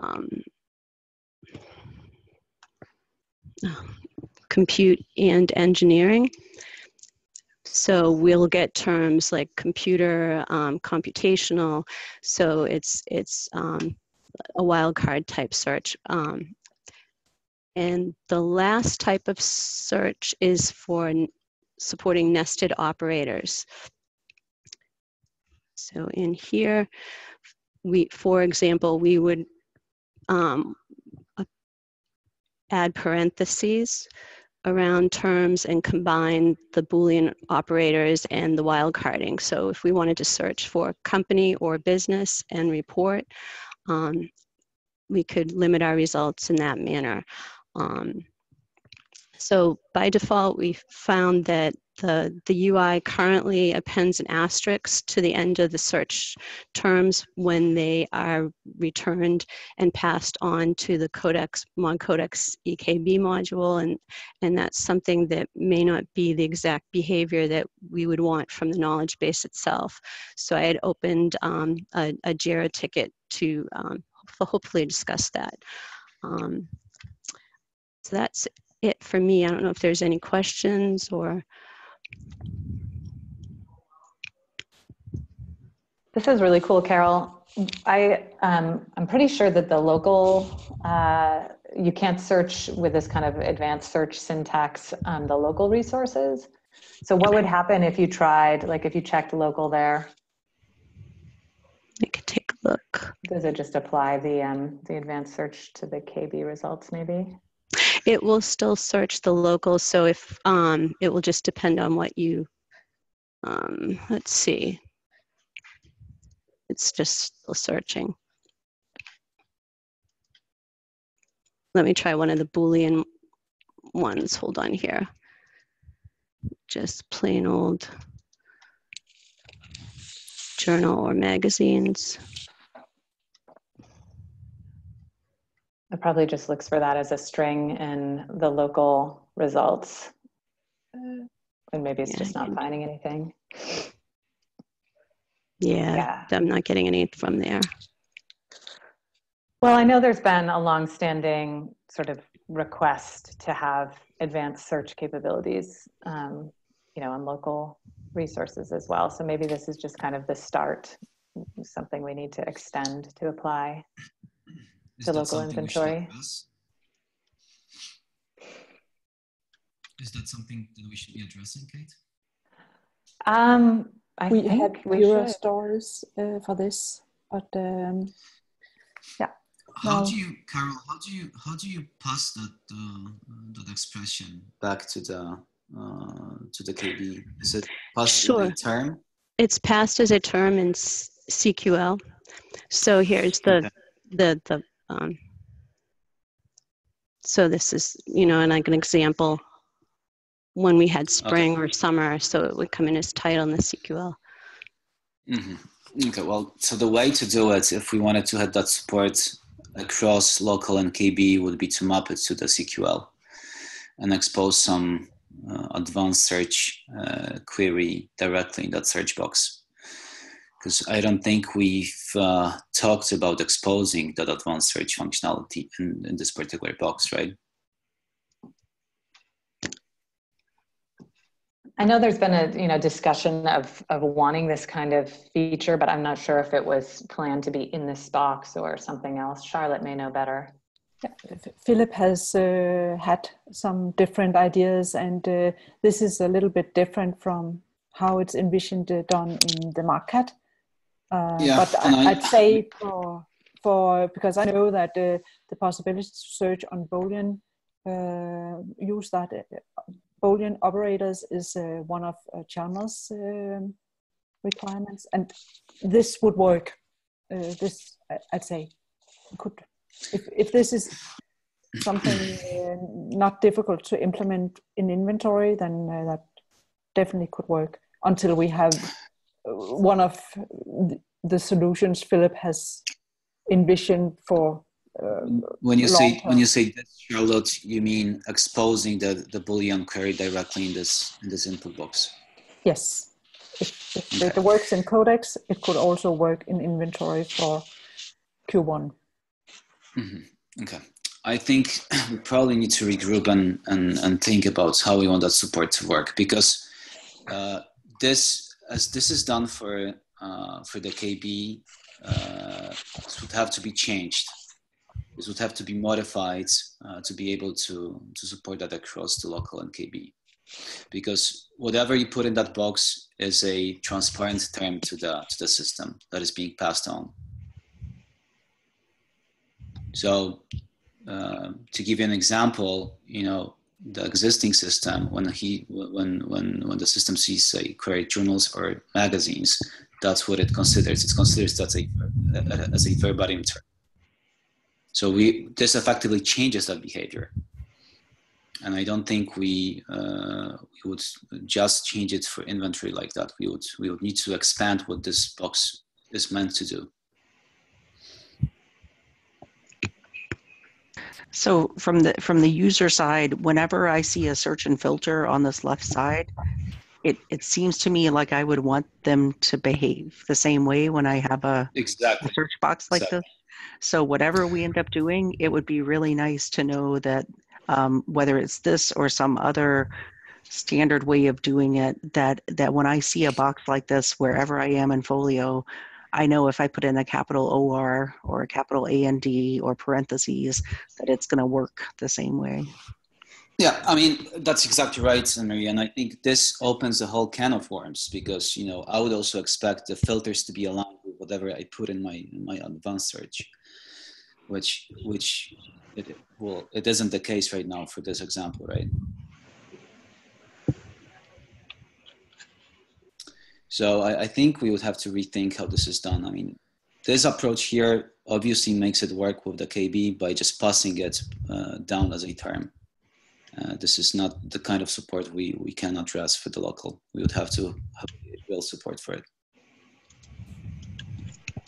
um, compute and engineering. So we'll get terms like computer, um, computational. So it's it's um, a wildcard type search. Um, and the last type of search is for supporting nested operators. So in here, we, for example, we would um, add parentheses around terms and combine the Boolean operators and the wildcarding. So if we wanted to search for company or business and report, um, we could limit our results in that manner. Um, so by default, we found that the, the UI currently appends an asterisk to the end of the search terms when they are returned and passed on to the Codex, ModCodex EKB module. And, and that's something that may not be the exact behavior that we would want from the knowledge base itself. So I had opened um, a, a JIRA ticket to um, hopefully discuss that. Um, so that's it for me. I don't know if there's any questions or. This is really cool, Carol. I um, I'm pretty sure that the local uh, you can't search with this kind of advanced search syntax um, the local resources. So what would happen if you tried, like if you checked local there? I could take a look. Does it just apply the um, the advanced search to the KB results maybe? It will still search the local. So if um, it will just depend on what you, um, let's see. It's just still searching. Let me try one of the Boolean ones. Hold on here. Just plain old journal or magazines. It probably just looks for that as a string in the local results. And maybe it's Yeah, just not finding anything. Yeah, Yeah. I'm not getting any from there. Well, I know there's been a longstanding sort of request to have advanced search capabilities, um, you know, on local resources as well. So maybe this is just kind of the start, something we need to extend to apply Is to that local something inventory. Is that something that we should be addressing, Kate? Um, I we think had we Jira should. stories uh, for this, but um, yeah. How No. do you, Carol? How do you how do you pass that uh, that expression back to the uh, to the KB? Is it passed in Sure. a term? It's passed as a term in S- CQL. So here's the Okay. the the um, so this is you know and like an example when we had spring or summer so it would come in as title in the CQL. hmm Okay, well, so the way to do it, if we wanted to have that support across local and KB, would be to map it to the CQL and expose some uh, advanced search uh, query directly in that search box. Because I don't think we've uh, talked about exposing that advanced search functionality in, in this particular box, right? I know there's been a you know discussion of of wanting this kind of feature, but I'm not sure if it was planned to be in this box or something else. Charlotte may know better. F- Filip has uh, had some different ideas, and uh, this is a little bit different from how it's envisioned uh, done in the MARCcat. Uh, Yeah, but I, I'd say for for because I know that uh, the possibility to search on Boolean uh, use that uh, Boolean operators is uh, one of uh, Chalmers' um, requirements, and this would work. Uh, this I'd say could if if this is something uh, not difficult to implement in inventory, then uh, that definitely could work until we have one of the solutions Filip has envisioned for. Um, When you say long-term. when you say this, Charlotte, you mean exposing the, the Boolean query directly in this in this input box. yes, if, if it works in Codex, it could also work in inventory for Q1. Mhm. Okay. I think we probably need to regroup and, and, and think about how we want that support to work because uh, this, as this is done for, uh, for the KB, uh, this would have to be changed. This would have to be modified uh, to be able to, to support that across the local and KB. Because whatever you put in that box is a transparent term to the, to the system that is being passed on. So, uh, to give you an example, you know, the existing system when he when when when the system sees say create journals or magazines, that's what it considers. It considers that a, as a verbatim term. So we this effectively changes that behavior, and I don't think we uh, we would just change it for inventory like that. We would we would need to expand what this box is meant to do. So from the from the user side, whenever I see a search and filter on this left side, it, it seems to me like I would want them to behave the same way when I have a, Exactly. a search box like Exactly. this. So whatever we end up doing, it would be really nice to know that um, whether it's this or some other standard way of doing it that that when I see a box like this wherever I am in Folio, I know if I put in a capital OR or a capital AND or parentheses that it's going to work the same way. Yeah, I mean that's exactly right, Maria, and I think this opens a whole can of worms because you know I would also expect the filters to be aligned with whatever I put in my in my advanced search, which which it well it isn't the case right now for this example, right? So I, I think we would have to rethink how this is done. I mean, this approach here obviously makes it work with the KB by just passing it uh, down as a term. Uh, this is not the kind of support we, we can address for the local. We would have to have real support for it.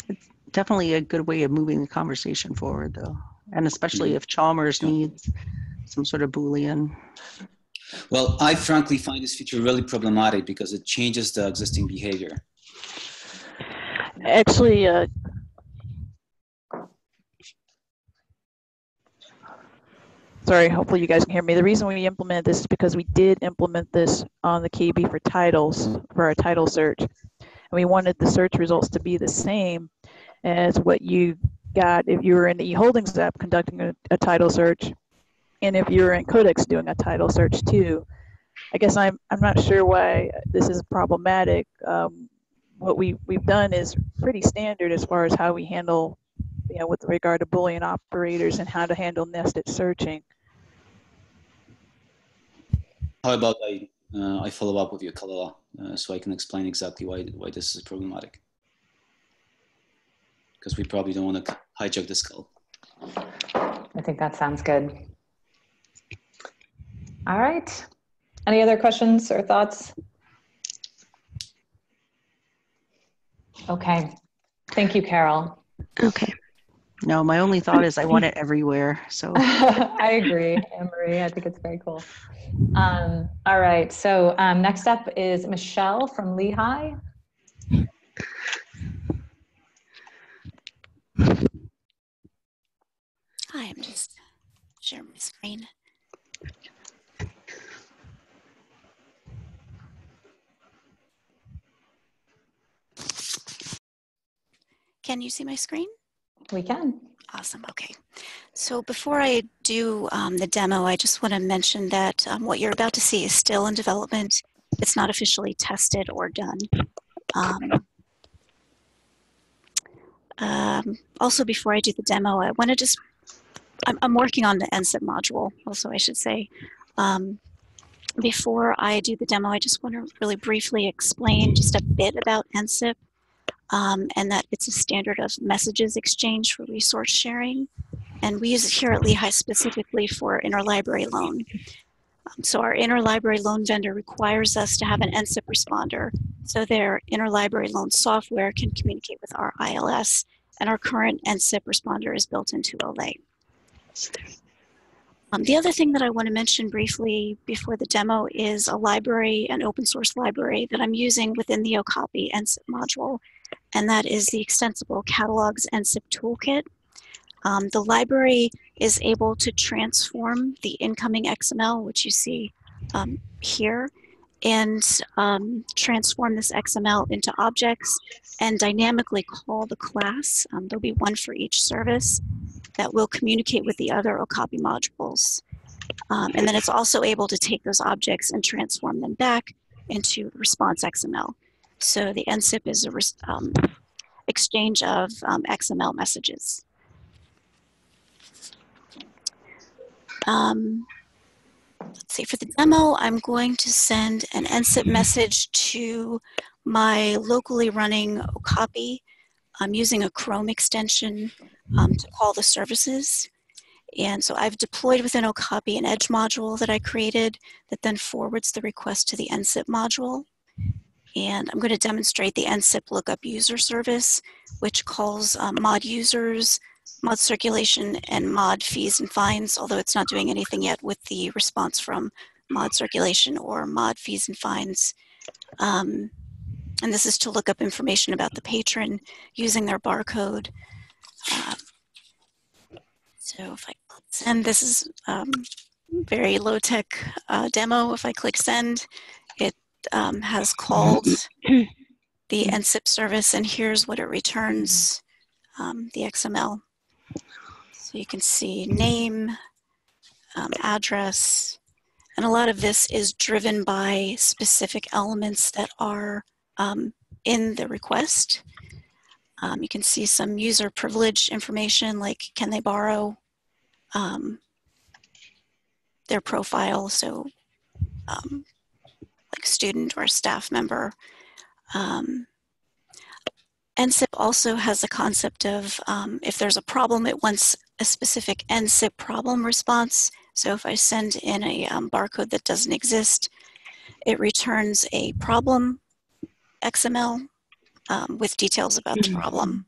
It's definitely a good way of moving the conversation forward, though, and especially Mhm. if Chalmers needs some sort of Boolean. Well, I frankly find this feature really problematic because it changes the existing behavior. Actually, uh, sorry, hopefully you guys can hear me. The reason we implemented this is because we did implement this on the KB for titles, for our title search. And we wanted the search results to be the same as what you got if you were in the eHoldings app conducting a, a title search and if you're in Codex doing a title search too. I guess I'm, I'm not sure why this is problematic. Um, what we, we've done is pretty standard as far as how we handle, you know, with regard to Boolean operators and how to handle nested searching. How about I, uh, I follow up with you, Khalilah, uh, so I can explain exactly why, why this is problematic? Because we probably don't want to hijack this call. I think that sounds good. All right. Any other questions or thoughts? Okay. Thank you, Carol. Okay. No, my only thought is I want it everywhere. So *laughs* I agree, Anne Marie. I think it's very cool. Um, all right. So um, next up is Michelle from Lehigh. Hi, I'm just sharing my screen. Can you see my screen? We can. Awesome. Okay. So before I do um, the demo, I just want to mention that um, what you're about to see is still in development. It's not officially tested or done. Um, um, also, before I do the demo, I want to just, I'm, I'm working on the NCIP module, also, I should say. Um, before I do the demo, I just want to really briefly explain just a bit about NCIP um, and that it's a standard of messages exchange for resource sharing. And we use it here at Lehigh specifically for interlibrary loan. Um, so our interlibrary loan vendor requires us to have an NCIP responder so their interlibrary loan software can communicate with our ILS and our current NCIP responder is built into OLE. Um, the other thing that I want to mention briefly before the demo is a library, an open source library that I'm using within the Okapi NCIP module, and that is the extensible catalogs NCIP toolkit. Um, the library is able to transform the incoming XML, which you see um, here, and um, transform this XML into objects and dynamically call the class. Um, there'll be one for each service that will communicate with the other Okapi modules. Um, and then it's also able to take those objects and transform them back into response XML. So the NCIP is a um, exchange of um, XML messages. Um, let's see, for the demo, I'm going to send an NCIP message to my locally running Okapi. I'm using a Chrome extension um, to call the services. And so I've deployed within Okapi an Edge module that I created that then forwards the request to the NCIP module. And I'm going to demonstrate the NCIP lookup user service, which calls um, mod users, mod circulation, and mod fees and fines, although it's not doing anything yet with the response from mod circulation or mod fees and fines. Um, and this is to look up information about the patron using their barcode. Uh, so if I send, this is um, very low tech uh, demo. If I click send, um, has called the NCIP service, and here's what it returns um, the XML. So you can see name, um, address, and a lot of this is driven by specific elements that are um, in the request. Um, you can see some user privilege information like can they borrow um, their profile, so um, like student or staff member. Um, NCIP also has a concept of um, if there's a problem, it wants a specific NCIP problem response. So if I send in a um, barcode that doesn't exist, it returns a problem XML um, with details about the problem.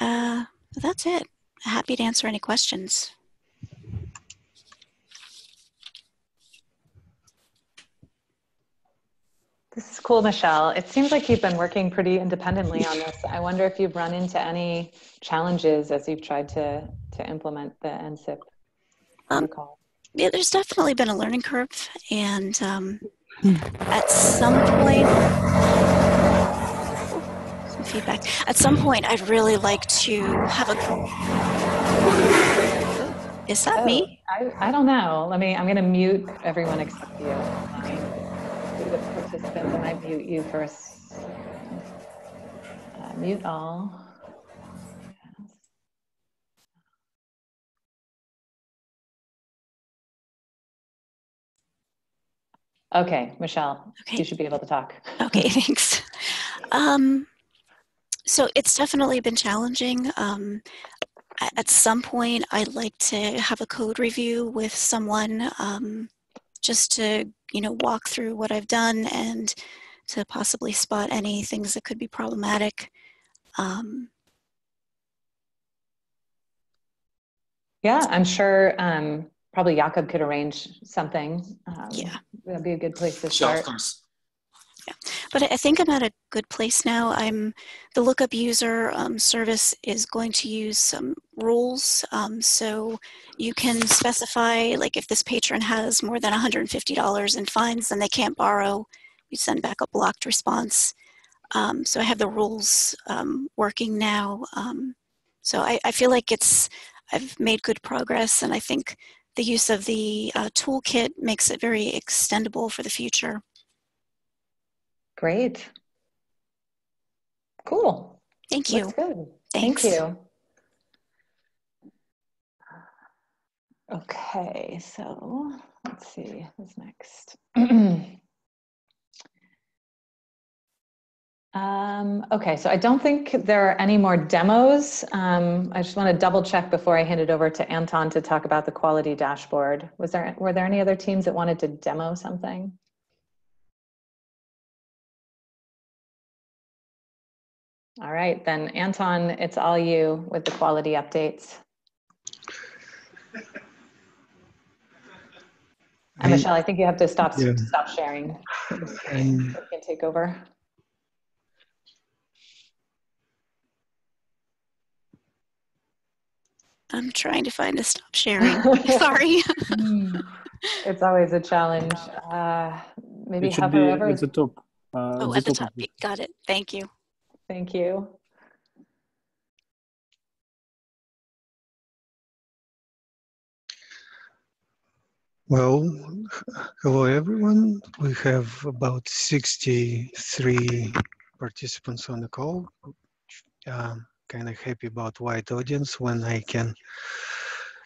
Uh, that's it. Happy to answer any questions. This is cool, Michelle. It seems like you've been working pretty independently on this. I wonder if you've run into any challenges as you've tried to, to implement the NCIP um, protocol. Yeah, there's definitely been a learning curve, and um, at some point, some feedback. At some point, I'd really like to have a. Is that oh, me? I, I don't know. Let me. I'm going to mute everyone except you. Participants, and I mute you first. Uh, mute all. Okay, Michelle, Okay. you should be able to talk. Okay, *laughs* thanks. Um, so it's definitely been challenging. Um, at some point, I'd like to have a code review with someone um, just to, you know, walk through what I've done and to possibly spot any things that could be problematic. Um, Yeah, I'm sure um, probably Jakub could arrange something. Um, Yeah. That'd be a good place to Sure, of start. Course. But I I think I'm at a good place now. I'm the lookup user um, service is going to use some rules. Um, so you can specify like if this patron has more than $150 in fines, then they can't borrow. We send back a blocked response. Um, so I have the rules um, working now. Um, so I, I feel like it's I've made good progress, and I think the use of the uh, toolkit makes it very extendable for the future. Great. Cool. Thank you. Looks good. Thanks. Thank you. Okay, so let's see who's next. *clears throat* Um, okay, so I don't think there are any more demos. Um, I just want to double check before I hand it over to Anton to talk about the quality dashboard. Was there were there any other teams that wanted to demo something? All right, then Anton, it's all you with the quality updates. And Michelle, I think you have to stop Yeah. stop sharing. You Um, can take over. I'm trying to find a stop sharing. *laughs* Sorry. It's always a challenge. Uh, maybe It should hover be over. at the top. Uh, oh, at the top. Got it. Thank you. Thank you. Well, hello everyone. We have about 63 participants on the call. Um, kind of happy about wide audience when I can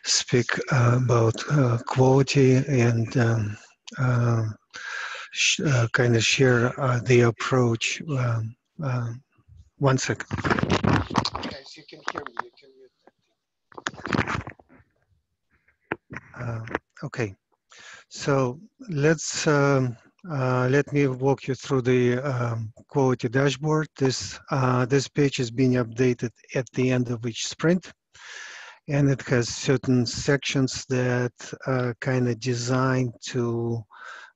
speak uh, about uh, quality and um, uh, uh, kind of share uh, the approach. Uh, one second. Guys, you can hear me. You can mute that. Uh, okay. So let's um, uh, let me walk you through the um, quality dashboard. This uh, this page is being updated at the end of each sprint, and it has certain sections that are kind of designed to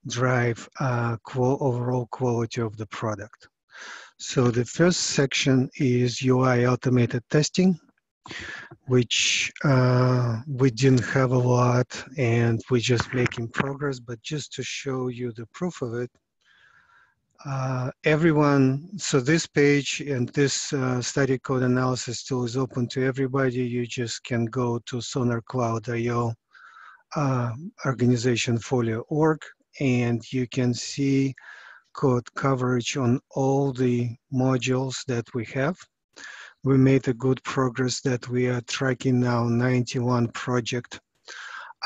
drive uh, qual overall quality of the product. So the first section is UI automated testing. which uh, we didn't have a lot and we're just making progress. But just to show you the proof of it, uh, everyone, so this page and this uh, static code analysis tool is open to everybody. You just can go to sonarcloud.io uh, organization folio.org and you can see code coverage on all the modules that we have. We made a good progress that we are tracking now 91 project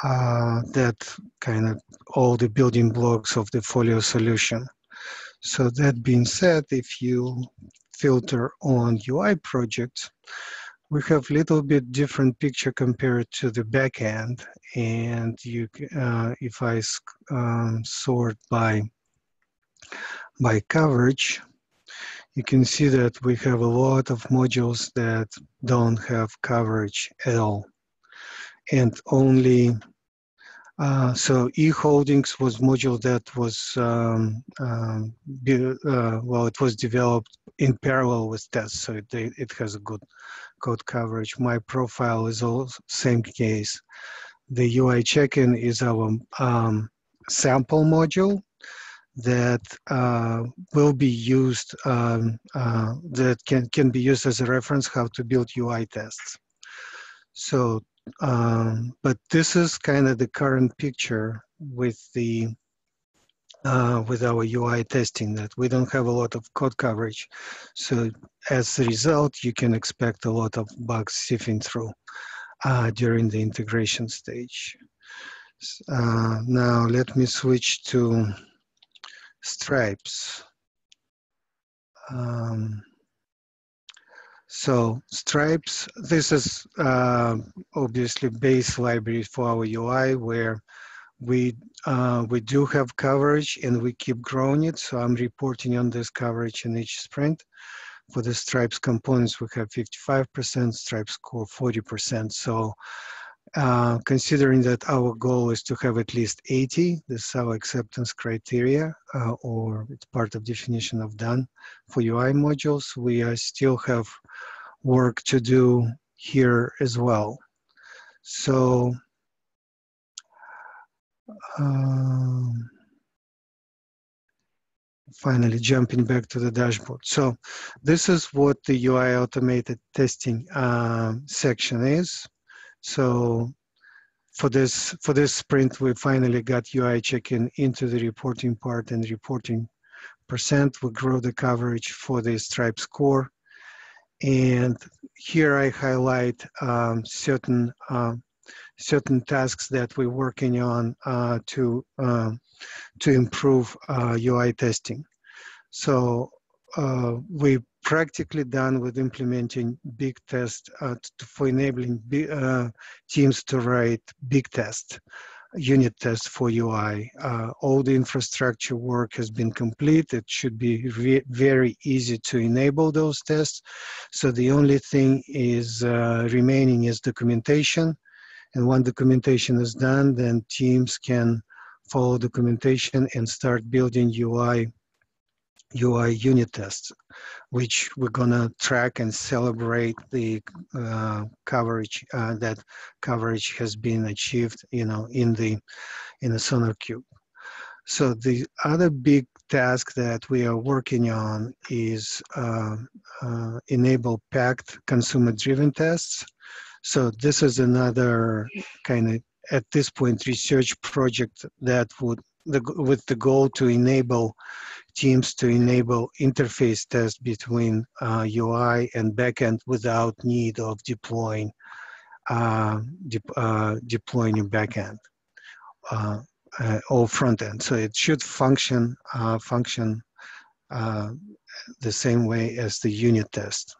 uh, that kind of all the building blocks of the folio solution. So that being said, if you filter on UI projects, we have a little bit different picture compared to the backend. And you, uh, if I um, sort by by coverage, you can see that we have a lot of modules that don't have coverage at all. And only uh, so e-holdings was module that was, um, um, uh, well, it was developed in parallel with tests, so it, it has a good code coverage. My profile is all same case. The UI check-in is our um, sample module that uh, will be used, um, uh, that can, can be used as a reference how to build UI tests. So um, but this is kind of the current picture with the uh, with our UI testing that we don't have a lot of code coverage. So as a result, you can expect a lot of bugs sifting through uh, during the integration stage. Uh, now let me switch to stripes. Um, so stripes, this is uh, obviously base library for our UI where we uh, we do have coverage and we keep growing it. So I'm reporting on this coverage in each sprint. For the stripes components, we have 55%, stripes core 40%. So uh, considering that our goal is to have at least 80, this is our acceptance criteria, uh, or it's part of definition of done for UI modules, we uh, still have work to do here as well. So, um, finally jumping back to the dashboard. So this is what the UI automated testing um, section is. So for this for this sprint, we finally got UI check-in into the reporting part and reporting percent. We grow the coverage for the stripes core. And here I highlight um, certain uh, certain tasks that we're working on uh, to um, to improve UI uh, testing. So uh, we practically done with implementing big tests uh, for enabling uh, teams to write big tests, unit tests for UI. Uh, all the infrastructure work has been complete. It should be very easy to enable those tests. So the only thing is uh, remaining is documentation. And when documentation is done, then teams can follow documentation and start building UI UI unit tests, which we're gonna track and celebrate the uh, coverage uh, that coverage has been achieved, you know, in the in the SonarQube. So the other big task that we are working on is uh, uh enable Pact consumer-driven tests. So this is another kind of at this point research project that would the, with the goal to enable teams to enable interface tests between uh, UI and backend without need of deploying uh, de uh, deploying a backend uh, uh, or front end. So it should function uh, function the same way as the unit test.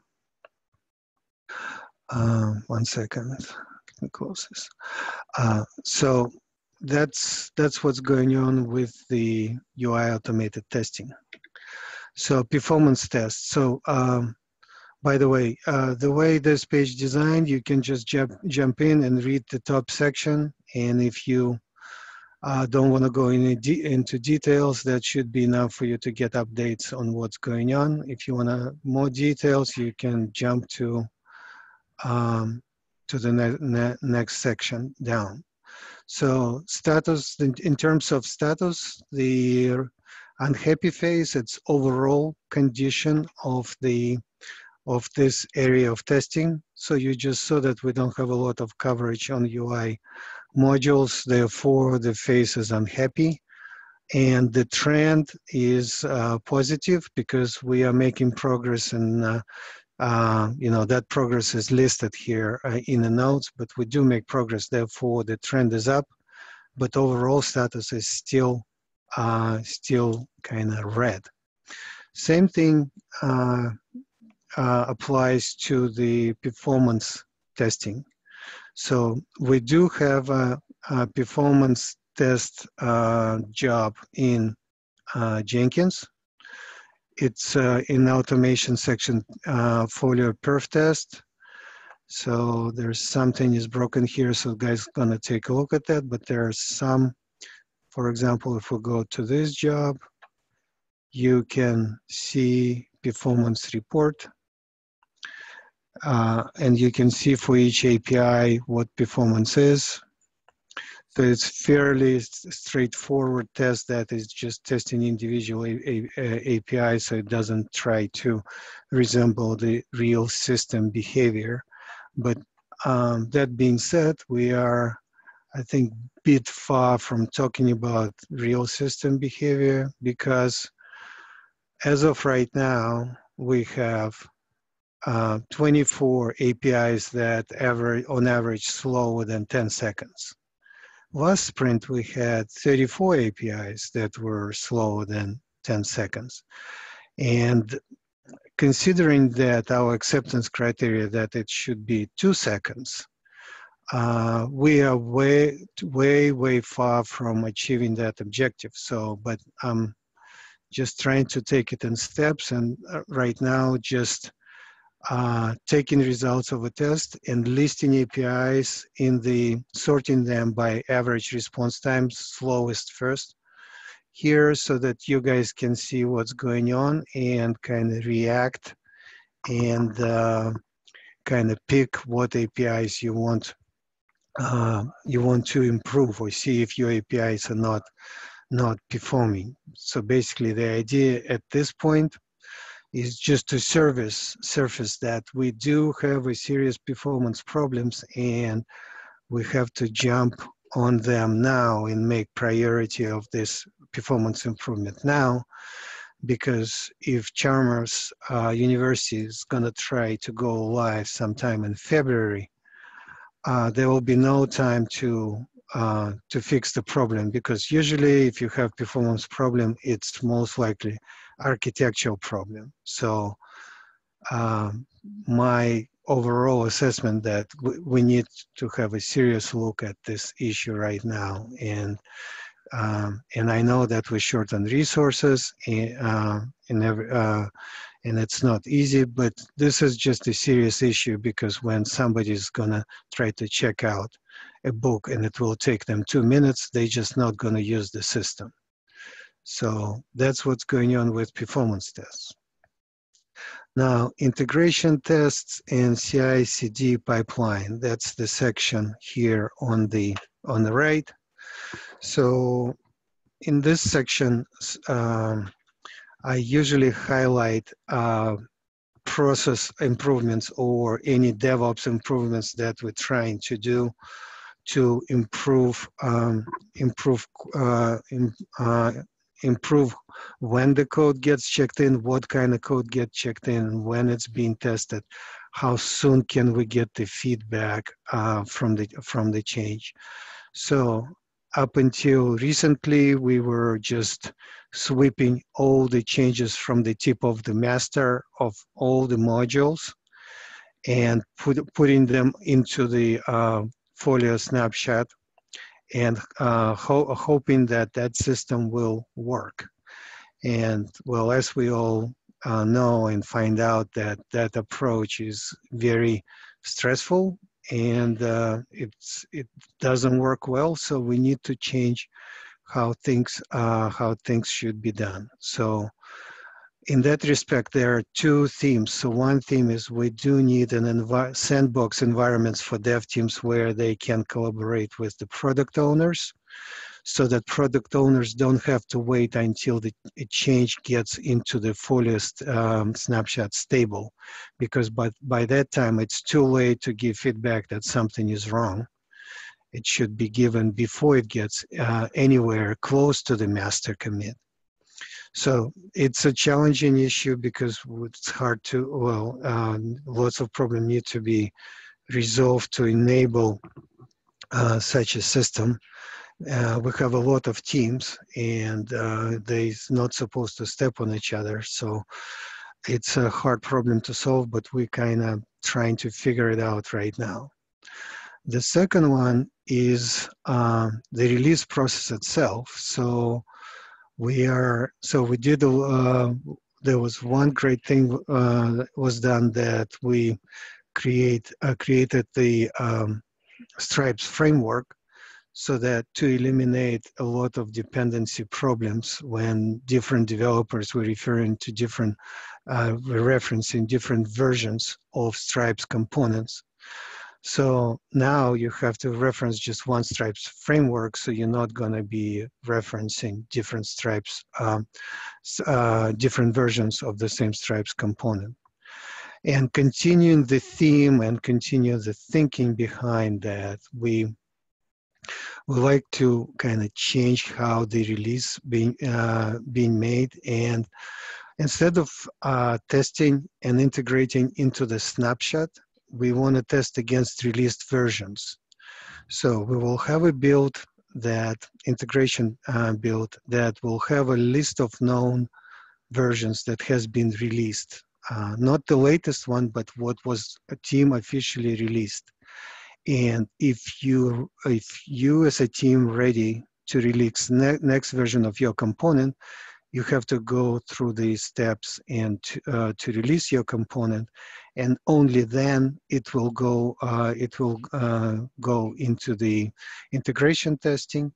one second, close this. so that's that's what's going on with the UI automated testing. So performance tests. So um, by the way, uh, the way this page is designed, you can just jump jump in and read the top section. And if you uh, don't want to go in de into details, that should be enough for you to get updates on what's going on. If you want more details, you can jump to um, to the ne ne next section down. So status, in, in terms of status, the unhappy phase, it's overall condition of the of this area of testing. So you just saw that we don't have a lot of coverage on UI modules, therefore the phase is unhappy. And the trend is uh, positive because we are making progress in uh, uh, you know that progress is listed here uh, in the notes, but we do make progress. Therefore, the trend is up, but overall status is still uh, still kind of red. Same thing uh, applies to the performance testing. So we do have a, a performance test uh, job in uh, Jenkins. It's uh, in automation section uh, folio perf test. So there's something is broken here. So guys gonna take a look at that, but there are some, for example, if we go to this job, you can see performance report. Uh, and you can see for each API what performance is. So it's fairly straightforward test that is just testing individual APIs so it doesn't try to resemble the real system behavior. But um, that being said, we are, I think, bit far from talking about real system behavior because as of right now, we have uh, 24 APIs that ever, on average slower than 10 seconds. Last sprint, we had 34 APIs that were slower than 10 seconds. And considering that our acceptance criteria that it should be two seconds, uh, we are way, way, way far from achieving that objective. So, but I'm just trying to take it in steps and uh, right now just uh, taking results of a test and listing APIs in the sorting them by average response time, slowest first here so that you guys can see what's going on and kind of react and uh, kind of pick what APIs you want uh, you want to improve or see if your APIs are not not performing. So basically the idea at this point is just to service surface that. We do have a serious performance problems and we have to jump on them now and make priority of this performance improvement now. Because if Chalmers uh, University is going to try to go live sometime in February, uh, there will be no time to uh, to fix the problem. Because usually if you have performance problem, it's most likely architectural problem. So um, my overall assessment that we need to have a serious look at this issue right now and um, and I know that we're short on resources and, uh, and, every, uh, and it's not easy, but this is just a serious issue because when somebody's gonna try to check out a book and it will take them two minutes, they're just not gonna use the system. So that's what's going on with performance tests. Now, integration tests and CI/CD pipeline. That's the section here on the on the right. So, in this section, um, I usually highlight uh, process improvements or any DevOps improvements that we're trying to do to improve um, improve uh, in, uh, improve when the code gets checked in, what kind of code gets checked in, when it's being tested, how soon can we get the feedback uh, from the from the change. So up until recently, we were just sweeping all the changes from the tip of the master of all the modules and put, putting them into the uh, folio snapshot and uh, ho hoping that that system will work. And well, as we all uh, know and find out that that approach is very stressful and uh, it's it doesn't work well. So we need to change how things uh, how things should be done. So in that respect, there are two themes. So one theme is we do need an envi sandbox environments for dev teams where they can collaborate with the product owners so that product owners don't have to wait until the change gets into the Folio um, snapshot stable because by, by that time it's too late to give feedback that something is wrong. It should be given before it gets uh, anywhere close to the master commit. So it's a challenging issue because it's hard to, well, um, lots of problems need to be resolved to enable uh, such a system. Uh, we have a lot of teams and uh, they're not supposed to step on each other. So it's a hard problem to solve, but we're kind of trying to figure it out right now. The second one is uh, the release process itself. So we are so we did uh, there was one great thing uh, was done that we create uh, created the um, stripes framework so that to eliminate a lot of dependency problems when different developers were referring to different uh, were referencing different versions of stripes components so now you have to reference just one stripes framework, so you're not going to be referencing different stripes, um, uh, different versions of the same stripes component. And continuing the theme and continue the thinking behind that, we we like to kind of change how the release being uh, being made and instead of uh, testing and integrating into the snapshot we want to test against released versions. So we will have a build that integration uh, build that will have a list of known versions that has been released. Uh, not the latest one, but what was a team officially released. And if you, if you as a team ready to release ne next version of your component, you have to go through these steps and to, uh, to release your component and only then it will go uh, it will uh, go into the integration testing.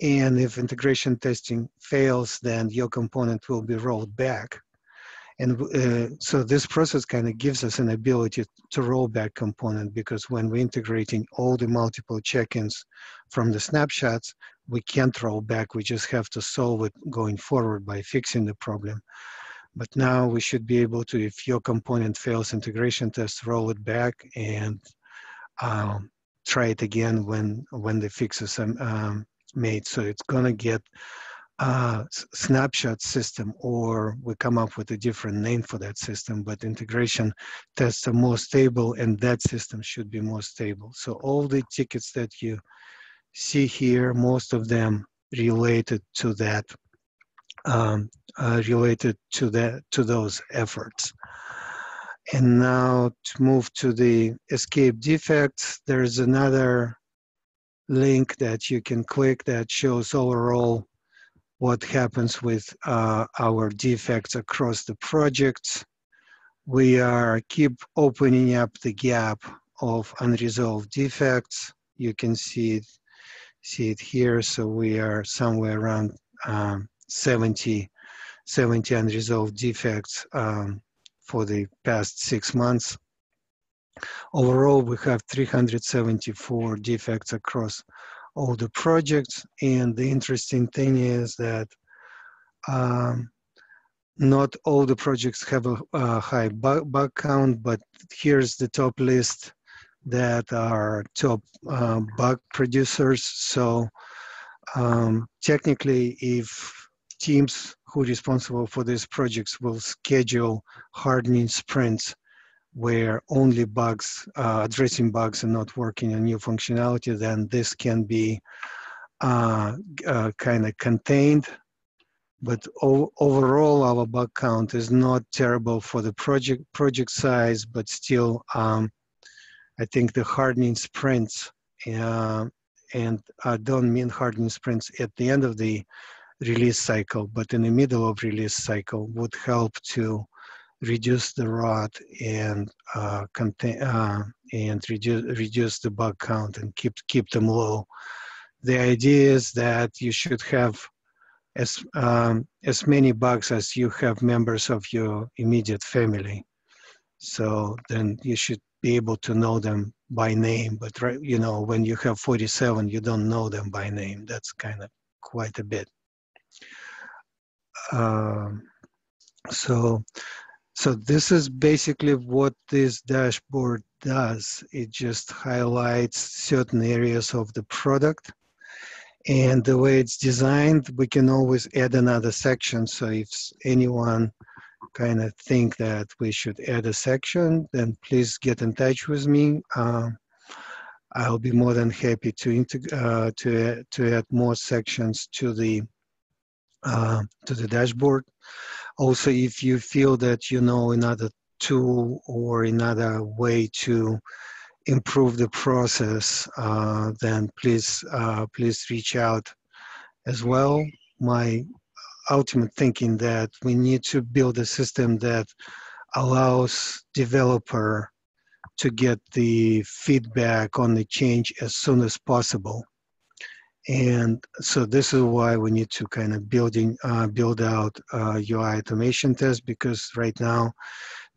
And if integration testing fails then your component will be rolled back. And uh, so this process kind of gives us an ability to roll back component because when we're integrating all the multiple check-ins from the snapshots we can't roll back. We just have to solve it going forward by fixing the problem but now we should be able to, if your component fails integration test, roll it back and um, try it again when when the fixes are um, um made. So it's gonna get a snapshot system or we come up with a different name for that system, but integration tests are more stable and that system should be more stable. So all the tickets that you see here, most of them related to that um, uh, related to that to those efforts. And now to move to the escape defects, there's another link that you can click that shows overall what happens with uh, our defects across the projects. We are keep opening up the gap of unresolved defects. You can see it, see it here. So we are somewhere around um, 70, 70 unresolved defects um, for the past six months. Overall, we have 374 defects across all the projects. And the interesting thing is that um, not all the projects have a, a high bug, bug, count, but here's the top list that are top uh, bug producers. So um, technically, if teams who are responsible for these projects will schedule hardening sprints where only bugs, uh, addressing bugs and not working on new functionality, then this can be uh, uh, kind of contained. But overall, our bug count is not terrible for the project project size, but still, um, I think the hardening sprints, uh, and I don't mean hardening sprints at the end of the release cycle, but in the middle of release cycle would help to reduce the rot and uh, contain uh, and reduce reduce the bug count and keep keep them low. The idea is that you should have as um, as many bugs as you have members of your immediate family. So then you should be able to know them by name. But you know, when you have 47, you don't know them by name. That's kind of quite a bit. Um, so, so this is basically what this dashboard does. It just highlights certain areas of the product. And the way it's designed, we can always add another section. So if anyone kind of think that we should add a section, then please get in touch with me. Uh, I'll be more than happy to uh, to to add more sections to the uh, to the dashboard. Also, if you feel that you know another tool or another way to improve the process, uh, then please uh, please reach out as well. My ultimate thinking that we need to build a system that allows developer to get the feedback on the change as soon as possible. And so this is why we need to kind of building uh, build out uh, UI automation test because right now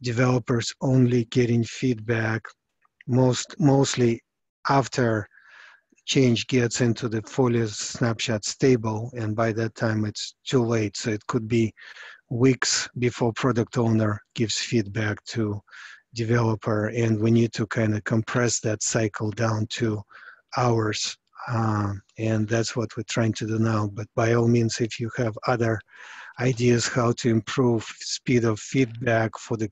developers only getting feedback most mostly after change gets into the folio snapshot stable. And by that time it's too late. So it could be weeks before product owner gives feedback to developer. And we need to kind of compress that cycle down to hours um, and that's what we're trying to do now but by all means if you have other ideas how to improve speed of feedback for the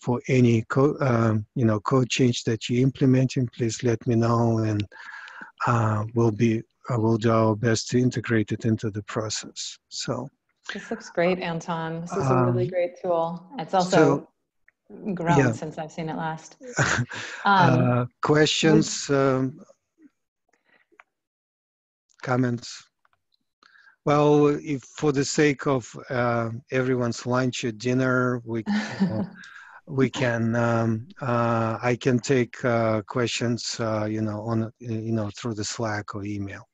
for any code um, you know code change that you're implementing please let me know and uh, we'll be uh, we'll do our best to integrate it into the process so this looks great anton this is a really um, great tool it's also so, grown yeah. since I've seen it last. *laughs* Um, uh, questions, um, comments? Well, if for the sake of uh, everyone's lunch or dinner, we uh, *laughs* we can um, uh, I can take uh, questions, uh, you know, on you know through the Slack or email.